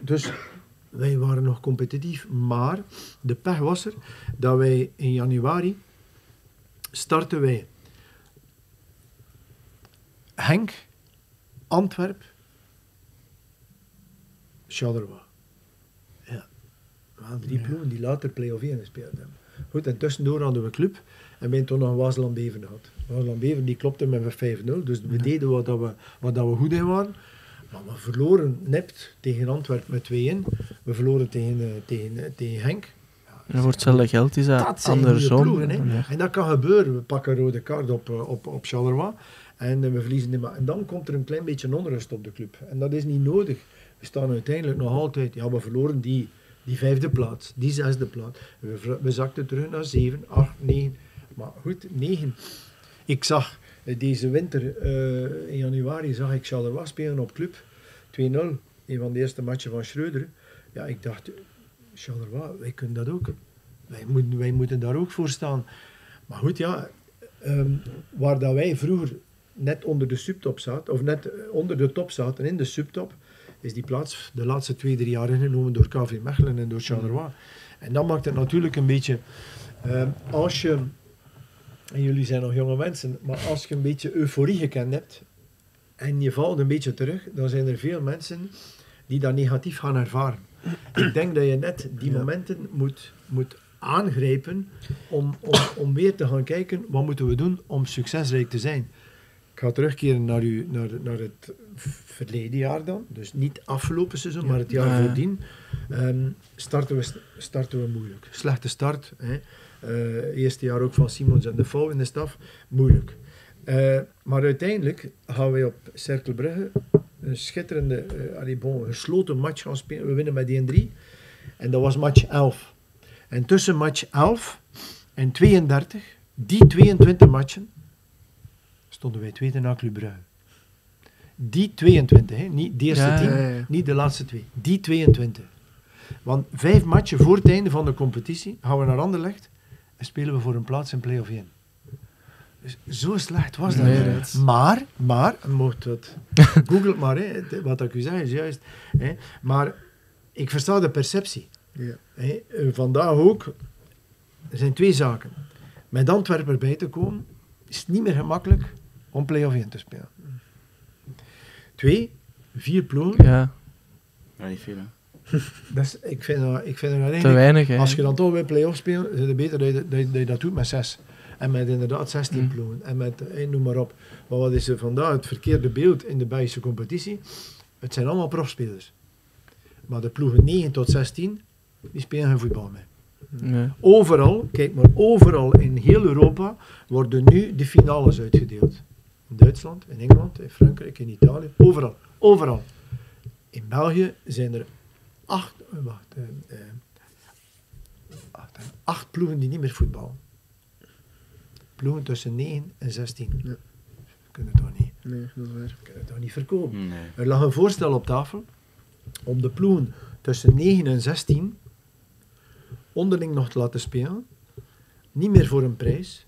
dus wij waren nog competitief, maar de pech was er dat wij in januari starten wij Henk, Antwerp, Charleroi. Ja, drie ja. ploegen die later play-off 1 gespeeld hebben. Goed, en tussendoor hadden we club en wij toen nog Waasland Beven gehad. Waasland Beven die klopte met 5-0, dus we deden wat, dat we, wat dat we goed in waren. Maar we verloren nipt tegen Antwerp met 2-1. We verloren tegen, uh, tegen, uh, tegen Henk. Ja, en voor hetzelfde geld is dat, dat andersom. Ploegen, ja. En dat kan gebeuren. We pakken een rode kaart op, uh, op, op Charleroi en we verliezen niet meer. En dan komt er een klein beetje onrust op de club. En dat is niet nodig. We staan uiteindelijk nog altijd... Ja, we verloren die, die vijfde plaats, die zesde plaats. We, we zakten terug naar 7, 8, 9. Maar goed, 9. Ik zag deze winter, uh, in januari, zag ik Charleroi spelen op club. 2-0, een van de eerste matchen van Schreuder. Ja, ik dacht, Charleroi, wij kunnen dat ook. Wij moeten, wij moeten daar ook voor staan. Maar goed, ja, um, waar dat wij vroeger net onder de subtop zaten, of net onder de top zaten, in de subtop, is die plaats de laatste twee, drie jaar ingenomen door KV Mechelen en door Charleroi. En dat maakt het natuurlijk een beetje, um, als je en jullie zijn nog jonge mensen, maar als je een beetje euforie gekend hebt en je valt een beetje terug, dan zijn er veel mensen die dat negatief gaan ervaren. Ik denk dat je net die momenten moet, moet aangrijpen om, om, om weer te gaan kijken wat moeten we doen om succesrijk te zijn. Ga terugkeren naar, u, naar, naar het verleden jaar dan. Dus niet afgelopen seizoen, maar het jaar Ja. voordien. Ehm, starten, we, starten we moeilijk. Slechte start. Hè. Eh, eerste jaar ook van Simons en de Vouw in de staf. Moeilijk. Eh, maar uiteindelijk gaan wij op Cerkelbrugge een schitterende, allee, bon, gesloten match gaan spelen. We winnen met 1-3. En dat was match 11. En tussen match 11 en 32, die 22 matchen, stonden wij tweede na Club Brugge. Die 22, hè? niet de eerste Ja, 10, ja, ja. niet de laatste twee. Die 22. Want vijf matchen voor het einde van de competitie gaan we naar Anderlecht en spelen we voor een plaats in play-off 1. Dus zo slecht was dat. Nee, Maar, maar, mocht het, google het maar, hè, wat ik u zeg is juist. Hè, maar ik versta de perceptie. Ja. Hè, eh, vandaag ook, er zijn twee zaken. Met Antwerpen erbij te komen, is niet meer gemakkelijk om play-off 1 te spelen. Twee, vier ploegen, Ja, Ja, niet veel, hè. dat is, ik, vind dat, ik vind dat te weinig. Hè. Als je dan toch weer play-off speelt, is het beter dat je, dat, je, dat je dat doet met zes. En met inderdaad 16 Mm. ploegen. En met, eh, noem maar op. Maar wat is er vandaag het verkeerde beeld in de Belgische competitie? Het zijn allemaal profspelers. Maar de ploegen 9 tot 16, die spelen geen voetbal meer. Nee. Overal, kijk maar, overal in heel Europa worden nu de finales uitgedeeld. In Duitsland, in Engeland, in Frankrijk, in Italië, overal. Overal. In België zijn er acht, eh, wacht, eh, eh, acht, eh, acht ploegen die niet meer voetballen. Ploegen tussen 9 en 16. Ja. We kunnen het toch niet, Nee, dat is waar. we kunnen het toch niet verkopen. Nee. Er lag een voorstel op tafel om de ploegen tussen 9 en 16 onderling nog te laten spelen. Niet meer voor een prijs.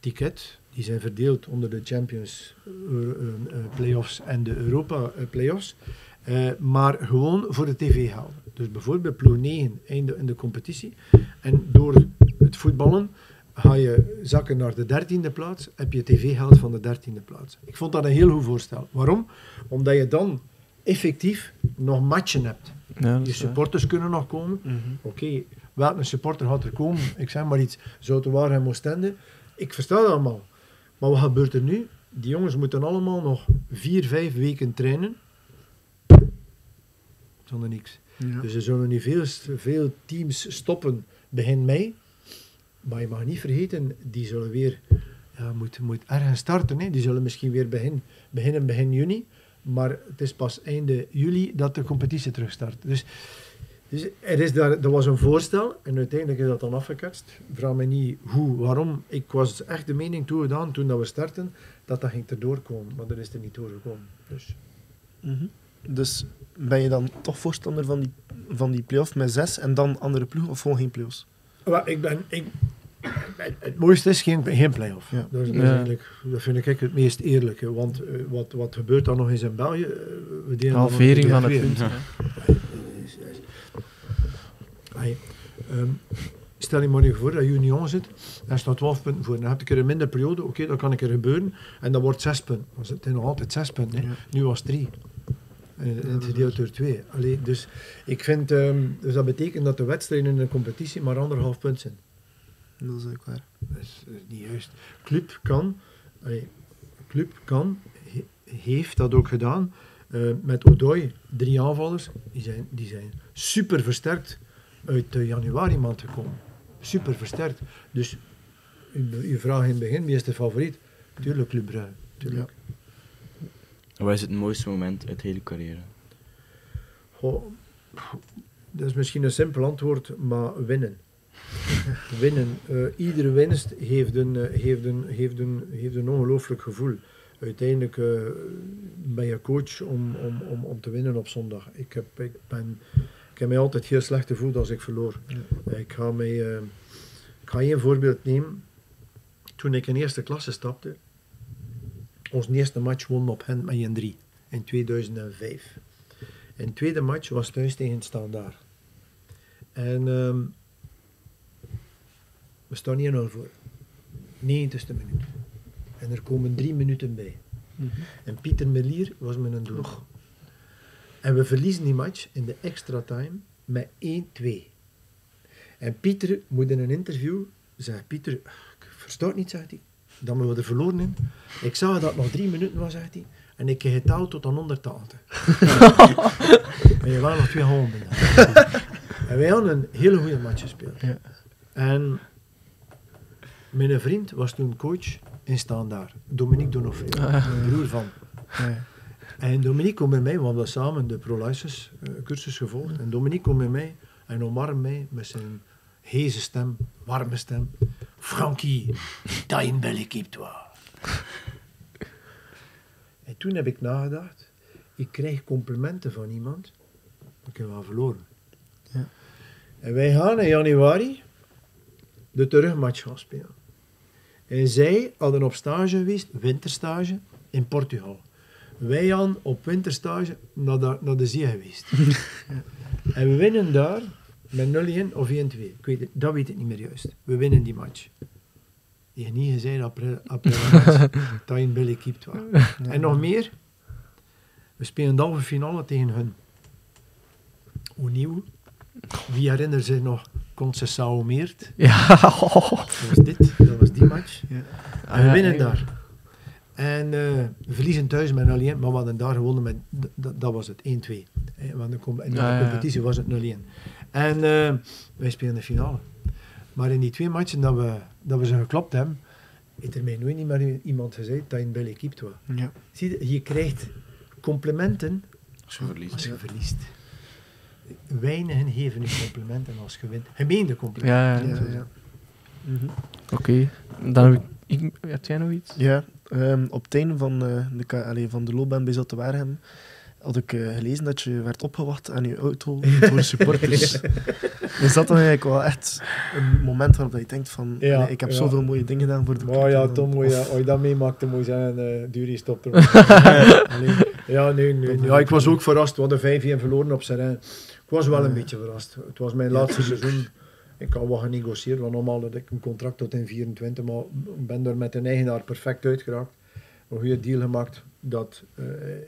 Ticket, die zijn verdeeld onder de Champions eh, eh, eh, Playoffs en de Europa Playoffs. Eh, maar gewoon voor de tv halen. Dus bijvoorbeeld ploeg 9 einde in de competitie. En door het voetballen ga je zakken naar de dertiende plaats, heb je tv-geld van de dertiende plaats. Ik vond dat een heel goed voorstel. Waarom? Omdat je dan effectief nog matchen hebt. Ja, Je waar. supporters kunnen nog komen. Mhm. Oké, welke supporter gaat er komen? Ik zeg maar iets, Zoutewaar en Oostende. Ik versta dat allemaal. Maar wat gebeurt er nu? Die jongens moeten allemaal nog vier, vijf weken trainen. Zonder niks. Ja. Dus er zullen nu veel, veel teams stoppen begin mei. Maar je mag niet vergeten, die zullen weer ja, moet, moet ergens starten. Hè. Die zullen misschien weer begin, beginnen begin juni. Maar het is pas einde juli dat de competitie terugstart. Dus, dus er, is daar, er was een voorstel en uiteindelijk is dat dan afgeketst. Vraag me niet hoe, waarom. Ik was echt de mening toegedaan toen dat we starten dat dat ging erdoor komen. Maar dat is er niet doorgekomen. Dus. Mhm. Dus ben je dan toch voorstander van die, van die play-off met zes en dan andere ploegen of gewoon geen play-offs? Ik ben, ik, het, mooiste is geen, geen play-off. Ja. Dat, is, dat, is Ja. eigenlijk, dat vind ik het meest eerlijke. Want eh, wat, wat gebeurt dan nog eens in België? We delen dan nog Halvering van het punt. Ehm, stel je maar nu voor dat je Union zit en staat 12 punten voor. Dan heb ik er een minder periode, oké, dat kan een keer gebeuren. En dat wordt 6 punten. Het zijn nog altijd 6 punten. Ja. Nu was het 3. En het gedeeld door 2. Allee, dus ik vind, ehm, dus dat betekent dat de wedstrijden in de competitie maar anderhalf punt zijn. Dat is ook waar. Dat is, dat is niet juist. Club kan, allee, Club kan, he- heeft dat ook gedaan. eh, met Odoi, drie aanvallers, die zijn, die zijn super versterkt uit de januari maand gekomen. Super versterkt. Dus uw vraag in het begin, wie is de favoriet? Tuurlijk Club Brugge. Tuurlijk. Wat is het mooiste moment uit hele carrière? Goh, dat is misschien een simpel antwoord, maar winnen. winnen. Eh, iedere winst heeft een, eh, heeft een, heeft een, heeft een ongelooflijk gevoel. Uiteindelijk eh, ben je coach om, om, om, om te winnen op zondag. Ik heb, ik, ben, heb mij altijd heel slecht gevoeld als ik verloor. Ik ga, mij, eh, ik ga één voorbeeld nemen. Toen ik in eerste klasse stapte, ons eerste match won op Gent met 1-3 in 2005. En de tweede match was thuis tegen Standaard. En ehm, we staan 1-0 voor. 90ste minuut. En er komen drie minuten bij. En Pieter Melier was met een doel. En we verliezen die match in de extra time met 1-2. En Pieter moet in een interview zeggen, Pieter, ik versta het niet, zegt hij, dat we er verloren in. Ik zag dat het nog drie minuten was, zegt hij, en ik heb geteld tot aan 180. en je waren nog twee honden. en wij hadden een hele goede match gespeeld. Ja. En mijn vriend was toen coach in Standaard, Dominique Donofrio, Ah. broer van. Ja. En Dominique komt bij mij, we hadden samen de ProLicense eh, cursus gevolgd. En Dominique komt bij mij en omarmt mij met zijn heze stem, warme stem. Frankie, in belle équipe, toi. En toen heb ik nagedacht, ik krijg complimenten van iemand, ik heb wel verloren. Ja. En wij gaan in januari de terugmatch gaan spelen. En zij hadden op stage geweest, winterstage, in Portugal. Wij gaan op winterstage naar de, naar de zee geweest. En we winnen daar met 0-1 of 1-2. Ik weet het, dat weet ik niet meer juist. We winnen die match. Je hebt niet gezegd april, april match, dat je een belle équipe was. En nog meer, we spelen de halve finale tegen hun. Hoe nieuw? Wie herinnert zich nog Concessao Meert? Ja, Dat was dit, dat was die match. Ja. En we Ah, winnen daar. En eh, we verliezen thuis met 0-1, maar we hadden daar gewonnen met, dat was het, 1-2. Eh, Want in de Ja, competitie was het 0-1. En eh, wij spelen de finale. Maar in die twee matchen dat we, dat we ze geklopt hebben, heeft er mij nooit niet meer iemand gezegd dat je een belle équipe was. Ja. Zie je, je krijgt complimenten Als je verliest. als je verliest. Weinigen geven je complimenten als je wint. Gemeende complimenten. Ja, ja. Ja, ja. Mhm. Oké. Dan heb ik, ik... Heb jij nog iets? Ja, ehm, op het einde van, eh, de, allee, van de loopbaan bij Zulte Waregem had ik eh, gelezen dat je werd opgewacht aan je auto door de supporters. Is dat dan eigenlijk wel echt een moment waarop je denkt van, Ja, ik heb ja. zoveel mooie dingen gedaan voor de club. Maar ja, Tom, moet of- je, als je dat meemaakt, dan moet je zeggen, uh, Dury stopt er. ja, nee, nee. Ja, ik was ook verrast. We hadden 5-1 verloren op Serrain. Ik was wel een beetje verrast. Het was mijn laatste seizoen. Ik had wel genegocieerd, want normaal had ik een contract tot in 24, maar ik ben er met een eigenaar perfect uitgeraakt. Een goede deal gemaakt dat eh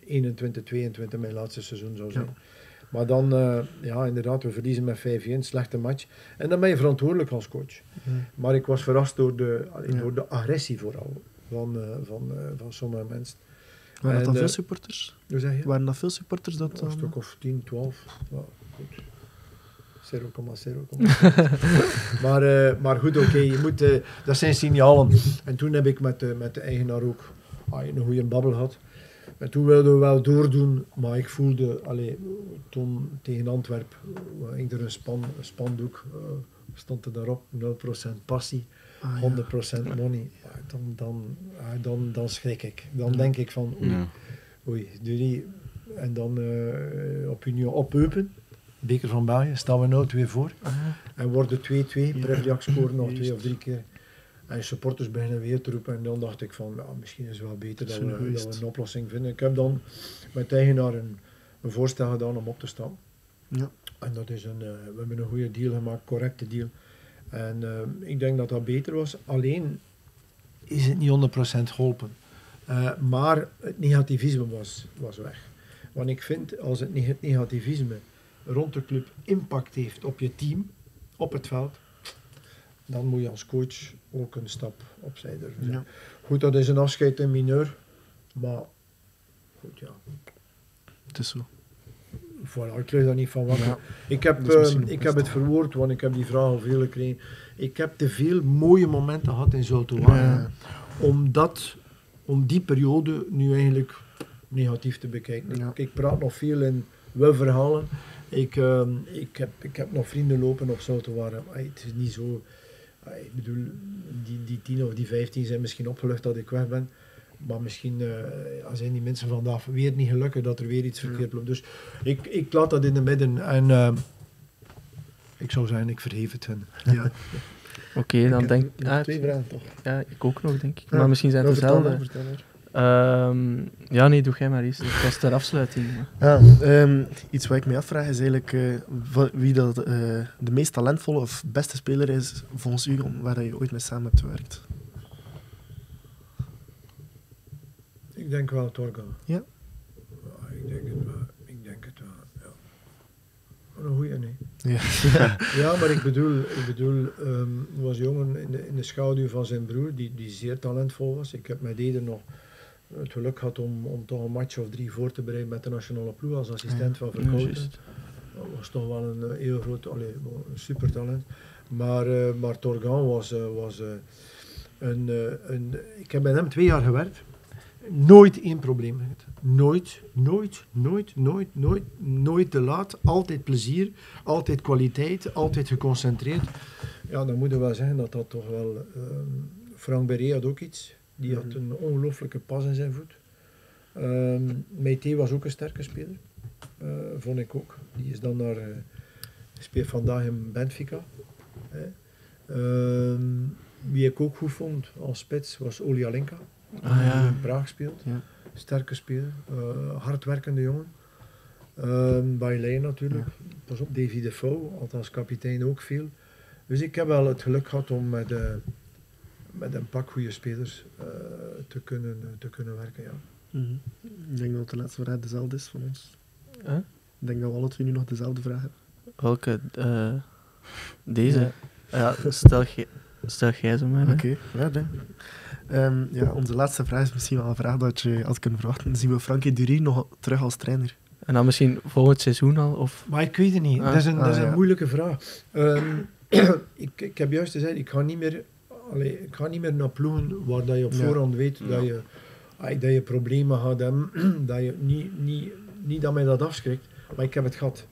21, 22 mijn laatste seizoen zou zijn. Ja. Maar dan, eh, ja, inderdaad, we verliezen met 5-1, slechte match. En dan ben je verantwoordelijk als coach. Maar ik was verrast door de, Ja. door de agressie vooral van, eh, van, eh, van sommige mensen. waren dat dan veel supporters? Hoe zeg je? Waren dat veel supporters? Dat Een stuk of 10, 12. Ja, goed. 0,0. maar, eh, maar goed, oké, je moet, eh, dat zijn signalen. En toen heb ik met, de met de eigenaar ook ah, een goede babbel gehad. En toen wilden we wel doordoen, maar ik voelde, allee, toen tegen Antwerpen, uh, ging er een, span, een spandoek, eh, stond er daarop, 0% passie, Ah, ja. 100% money. Ja, dan, dan, ah, dan, dan schrik ik. Dan denk ik van, oei. Oei, jullie. En dan eh op op Eupen, beker van België, staan we nou weer voor. Ah, En worden 2-2, Ja. Prevdiak scoren nog twee of drie keer. En supporters beginnen weer te roepen. En dan dacht ik van, ja, misschien is het wel beter dat we, dat geweest. we een oplossing vinden. Ik heb dan met de eigenaar een, een voorstel gedaan om op te staan. Ja. En dat is een, eh, we hebben een goede deal gemaakt, correcte deal. En eh, ik denk dat dat beter was. Alleen is het niet 100% geholpen. Eh, maar het negativisme was, was weg. Want ik vind, als het neg- negativisme rond de club impact heeft op je team, op het veld, dan moet je als coach ook een stap opzij durven zetten. Ja. Goed, dat is een afscheid in mineur, maar goed, ja. Het is zo. Voilà, ik lig daar niet van wakker. Ja. Ik heb, eh, het ik heb het verwoord, want ik heb die vraag al veel gekregen. Ik heb te veel mooie momenten gehad in Zoltowa. Ja. Om, dat, om die periode nu eigenlijk negatief te bekijken. Ja. Ik, ik praat nog veel in we-verhalen. Ik, ehm, ik, heb, ik heb nog vrienden lopen op maar Het is niet zo... Ik bedoel, die, die 10 of die 15 zijn misschien opgelucht dat ik weg ben. Maar misschien eh, zijn die mensen vandaag weer niet gelukkig dat er weer iets verkeerd loopt. Dus ik, ik laat dat in de midden. En ehm, ik zou zeggen, ik verheef het hun. Ja. Oké, dan Ik denk heb nog ah, twee vragen toch? Ja, ik ook nog, denk ik. Ja. Maar misschien zijn het dezelfde. Ehm, ja, nee, doe jij maar eens. Het was ter afsluiting. Ja, ehm, iets wat ik me afvraag is eigenlijk eh, wie dat, eh, de meest talentvolle of beste speler is volgens u om- waar je ooit mee samen hebt gewerkt. Ik denk wel Torga. Ja? Ja, ik denk het wel. Ik denk het wel, ja. Een goeie, nee. Ja. Ja, maar ik bedoel, ik bedoel ehm, er was een jongen in de, in de schaduw van zijn broer, die, die zeer talentvol was. Ik heb met Eder nog het geluk gehad om, om toch een match of drie voor te bereiden met de nationale ploeg als assistent van Verkouten. Dat was toch wel een eh, heel groot, allee, een super talent. Maar, eh, maar Torgan was, eh, was een, eh, een. Ik heb bij hem twee jaar gewerkt. Nooit één probleem gehad. Nooit, nooit, nooit, nooit, nooit, nooit te laat. Altijd plezier, altijd kwaliteit, altijd geconcentreerd. Ja, dan moeten we wel zeggen dat dat toch wel. ehm, Frank Beré had ook iets. Die had Mhm. een ongelooflijke pas in zijn voet. Ehm Meite was ook een sterke speler. Eh, vond ik ook. Die is dan naar. eh, speelt vandaag in Benfica. Hè. Ehm, wie ik ook goed vond als spits was Olialenka. Ah, ja. Die in Praag speelt. Ja. Sterke speler. eh, hardwerkende jongen. Ehm Bailey natuurlijk. Pas op, Davy Defoe, althans kapitein ook veel. Dus ik heb wel het geluk gehad om met, eh, met een pak goede spelers eh, te, kunnen, te kunnen werken. Ja. Mhm. Ik denk dat de laatste vraag dezelfde is van ons. Huh? Ik denk dat we alle twee nu nog dezelfde vraag hebben. Welke? eh, deze? Ja, stel, jij- stel jij ze maar. Oké, ja, dan. Ehm, ja, onze laatste vraag is misschien wel een vraag dat je had kunnen verwachten. Zien we Frankie Dury nog terug als trainer? En dan misschien volgend seizoen al? Of... Maar ik weet het niet. Ah. dat is een, dat is Ah, een ja. moeilijke vraag. Ehm, ik, ik heb juist gezegd, ik ga niet meer, allee, ik ga niet meer naar ploegen waar dat je op voorhand weet dat, je, dat je problemen gaat hebben. dat je niet, niet, niet dat mij dat afschrikt, maar ik heb het gehad.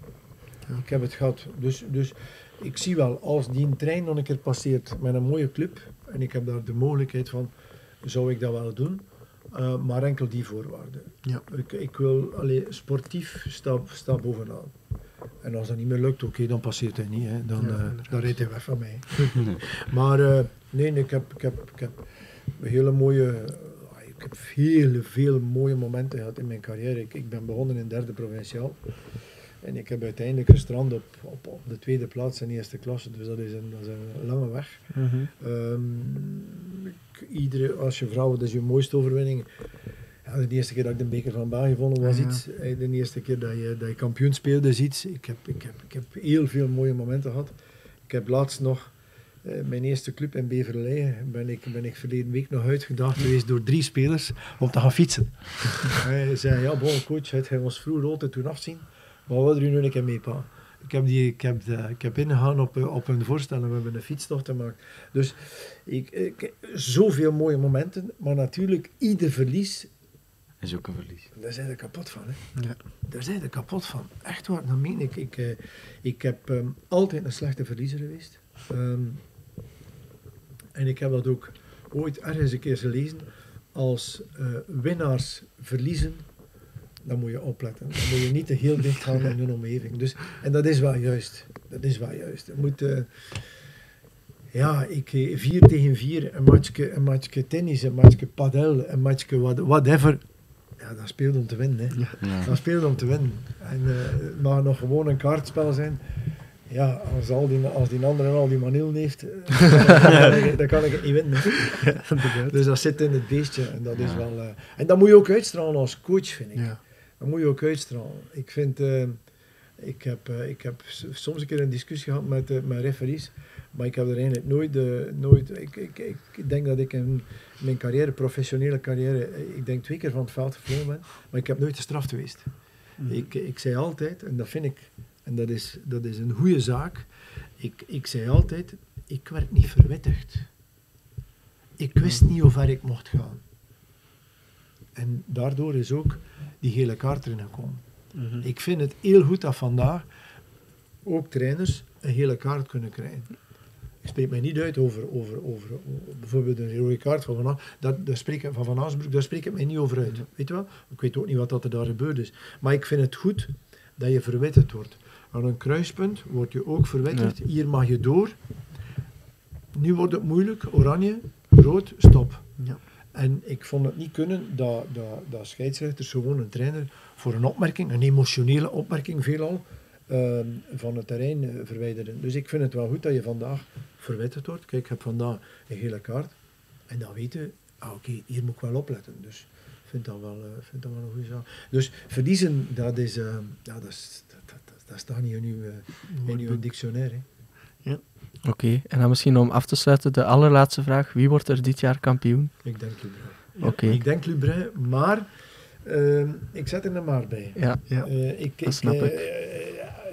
Ik heb het gehad. Dus, dus ik zie wel, als die trein nog een keer passeert met een mooie club, en ik heb daar de mogelijkheid van, zou ik dat wel doen. Eh, maar enkel die voorwaarden. Ja. Ik, ik wil, allee, sportief sta, sta bovenaan. En als dat niet meer lukt, oké, dan passeert hij niet. Hè. Dan, Ja, eh, dan rijdt hij weg van mij. maar eh, nee, nee, ik heb, ik heb, ik heb hele mooie... eh, ik heb veel, veel mooie momenten gehad in mijn carrière. Ik, ik ben begonnen in derde provinciaal. En ik heb uiteindelijk gestrand op, op, op de tweede plaats in eerste klasse. Dus dat is een, dat is een lange weg. Ehm, ik- iedere, als je vrouw, dat is je mooiste overwinning. Ja, de eerste keer dat ik de beker van België gewonnen was Ah, ja. iets. Eh, De eerste keer dat je, dat je kampioen speelde is iets. Ik heb, ik, heb, ik heb heel veel mooie momenten gehad. Ik heb laatst nog eh, mijn eerste club in Beverlei. Ben ik, ben ik verleden week nog uitgedaagd geweest door drie spelers om te gaan fietsen. Hij zei, ja bon coach, het hij ons vroeger altijd toen afzien. Maar wat wil er nu een keer mee pa? Ik heb, die, ik heb, de, ik heb ingegaan op, eh, op hun voorstel en we hebben een fietstocht gemaakt. Dus ik, ik, zoveel mooie momenten, maar natuurlijk ieder verlies, Is ook een verlies. daar zijn er kapot van. Hè. Ja. Daar zijn er kapot van. Echt waar, dat meen ik. Ik, eh, ik heb ehm, altijd een slechte verliezer geweest. Ehm, en ik heb dat ook ooit ergens een keer gelezen. Als eh, winnaars verliezen, dan moet je opletten. Dan moet je niet te heel dicht gaan in hun omgeving. Dus, en dat is wel juist. Dat is wel juist. Je moet... eh, ja, ik, eh, vier tegen vier, een matchje, een matchje tennis, een matchje padel, een matchje what- whatever. Ja, dat speelt om te winnen. Hè. Ja. Dat speelt om te winnen. En eh, het mag nog gewoon een kaartspel zijn. Ja, als, al die, als die andere al die maniel heeft, eh, dan, kan ik, het niet winnen. Dus dat zit in het beestje. En dat is wel... eh, en dat moet je ook uitstralen als coach, vind ik. Ja. Dat moet je ook uitstralen. Ik vind... eh, ik, heb, ik heb soms een keer een discussie gehad met, met referees, maar ik heb er eigenlijk nooit... nooit ik, ik, ik denk dat ik in mijn carrière, professionele carrière, ik denk twee keer van het veld gevlogen ben, maar ik heb nooit gestraft geweest. Mhm. Ik, ik zei altijd, en dat vind ik, en dat is, dat is een goede zaak, ik, ik zei altijd, ik werd niet verwittigd. Ik wist niet hoe ver ik mocht gaan. En daardoor is ook die gele kaart erin gekomen. Mhm. Ik vind het heel goed dat vandaag ook trainers een gele kaart kunnen krijgen. Ik spreek mij niet uit over, over, over, over bijvoorbeeld een rode kaart van Van, dat, daar spreek ik, van Van Aasbroek, daar spreek ik mij niet over uit. Weet je wel? Ik weet ook niet wat dat er daar gebeurd is. Maar ik vind het goed dat je verwitterd wordt. Aan een kruispunt word je ook verwitterd. Hier mag je door. Nu wordt het moeilijk. Oranje, rood, stop. Ja. En ik vond het niet kunnen dat, dat, dat scheidsrechters gewoon een trainer voor een opmerking, een emotionele opmerking veelal, ehm, van het terrein eh, verwijderden. Dus ik vind het wel goed dat je vandaag verwitterd wordt. Kijk, ik heb vandaag een gele kaart. En dan weten, ah, oké, hier moet ik wel opletten. Dus ik vind dat wel, eh, vind dat wel een goede zaak. Dus verliezen, dat is, eh, ja, dat is, dat, staat niet in uw, in uw dictionaire. Hè. Oké, en dan misschien om af te sluiten de allerlaatste vraag. Wie wordt er dit jaar kampioen? Ik denk Lubrun. Ja. Oké. Ik denk Lubrun, maar uh, ik zet er een maar bij. Ja, ja. Uh, ik, dat snap ik.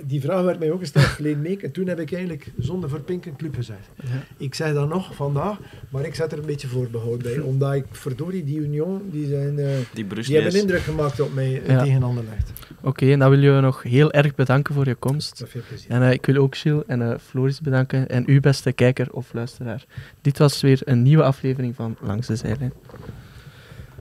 Die vraag werd mij ook gesteld verleden week en toen heb ik eigenlijk zonder verpinken club gezegd. Ja. Ik zei dat nog vandaag, maar ik zet er een beetje voorbehoud bij, omdat ik verdorie die Union, die zijn... Uh, die, die hebben indruk gemaakt op mij ja. tegen Anderlecht. Oké, okay, en dan wil je nog heel erg bedanken voor je komst. Met veel plezier. En uh, ik wil ook Gilles en uh, Floris bedanken en u beste kijker of luisteraar. Dit was weer een nieuwe aflevering van Langs de Zijlijn.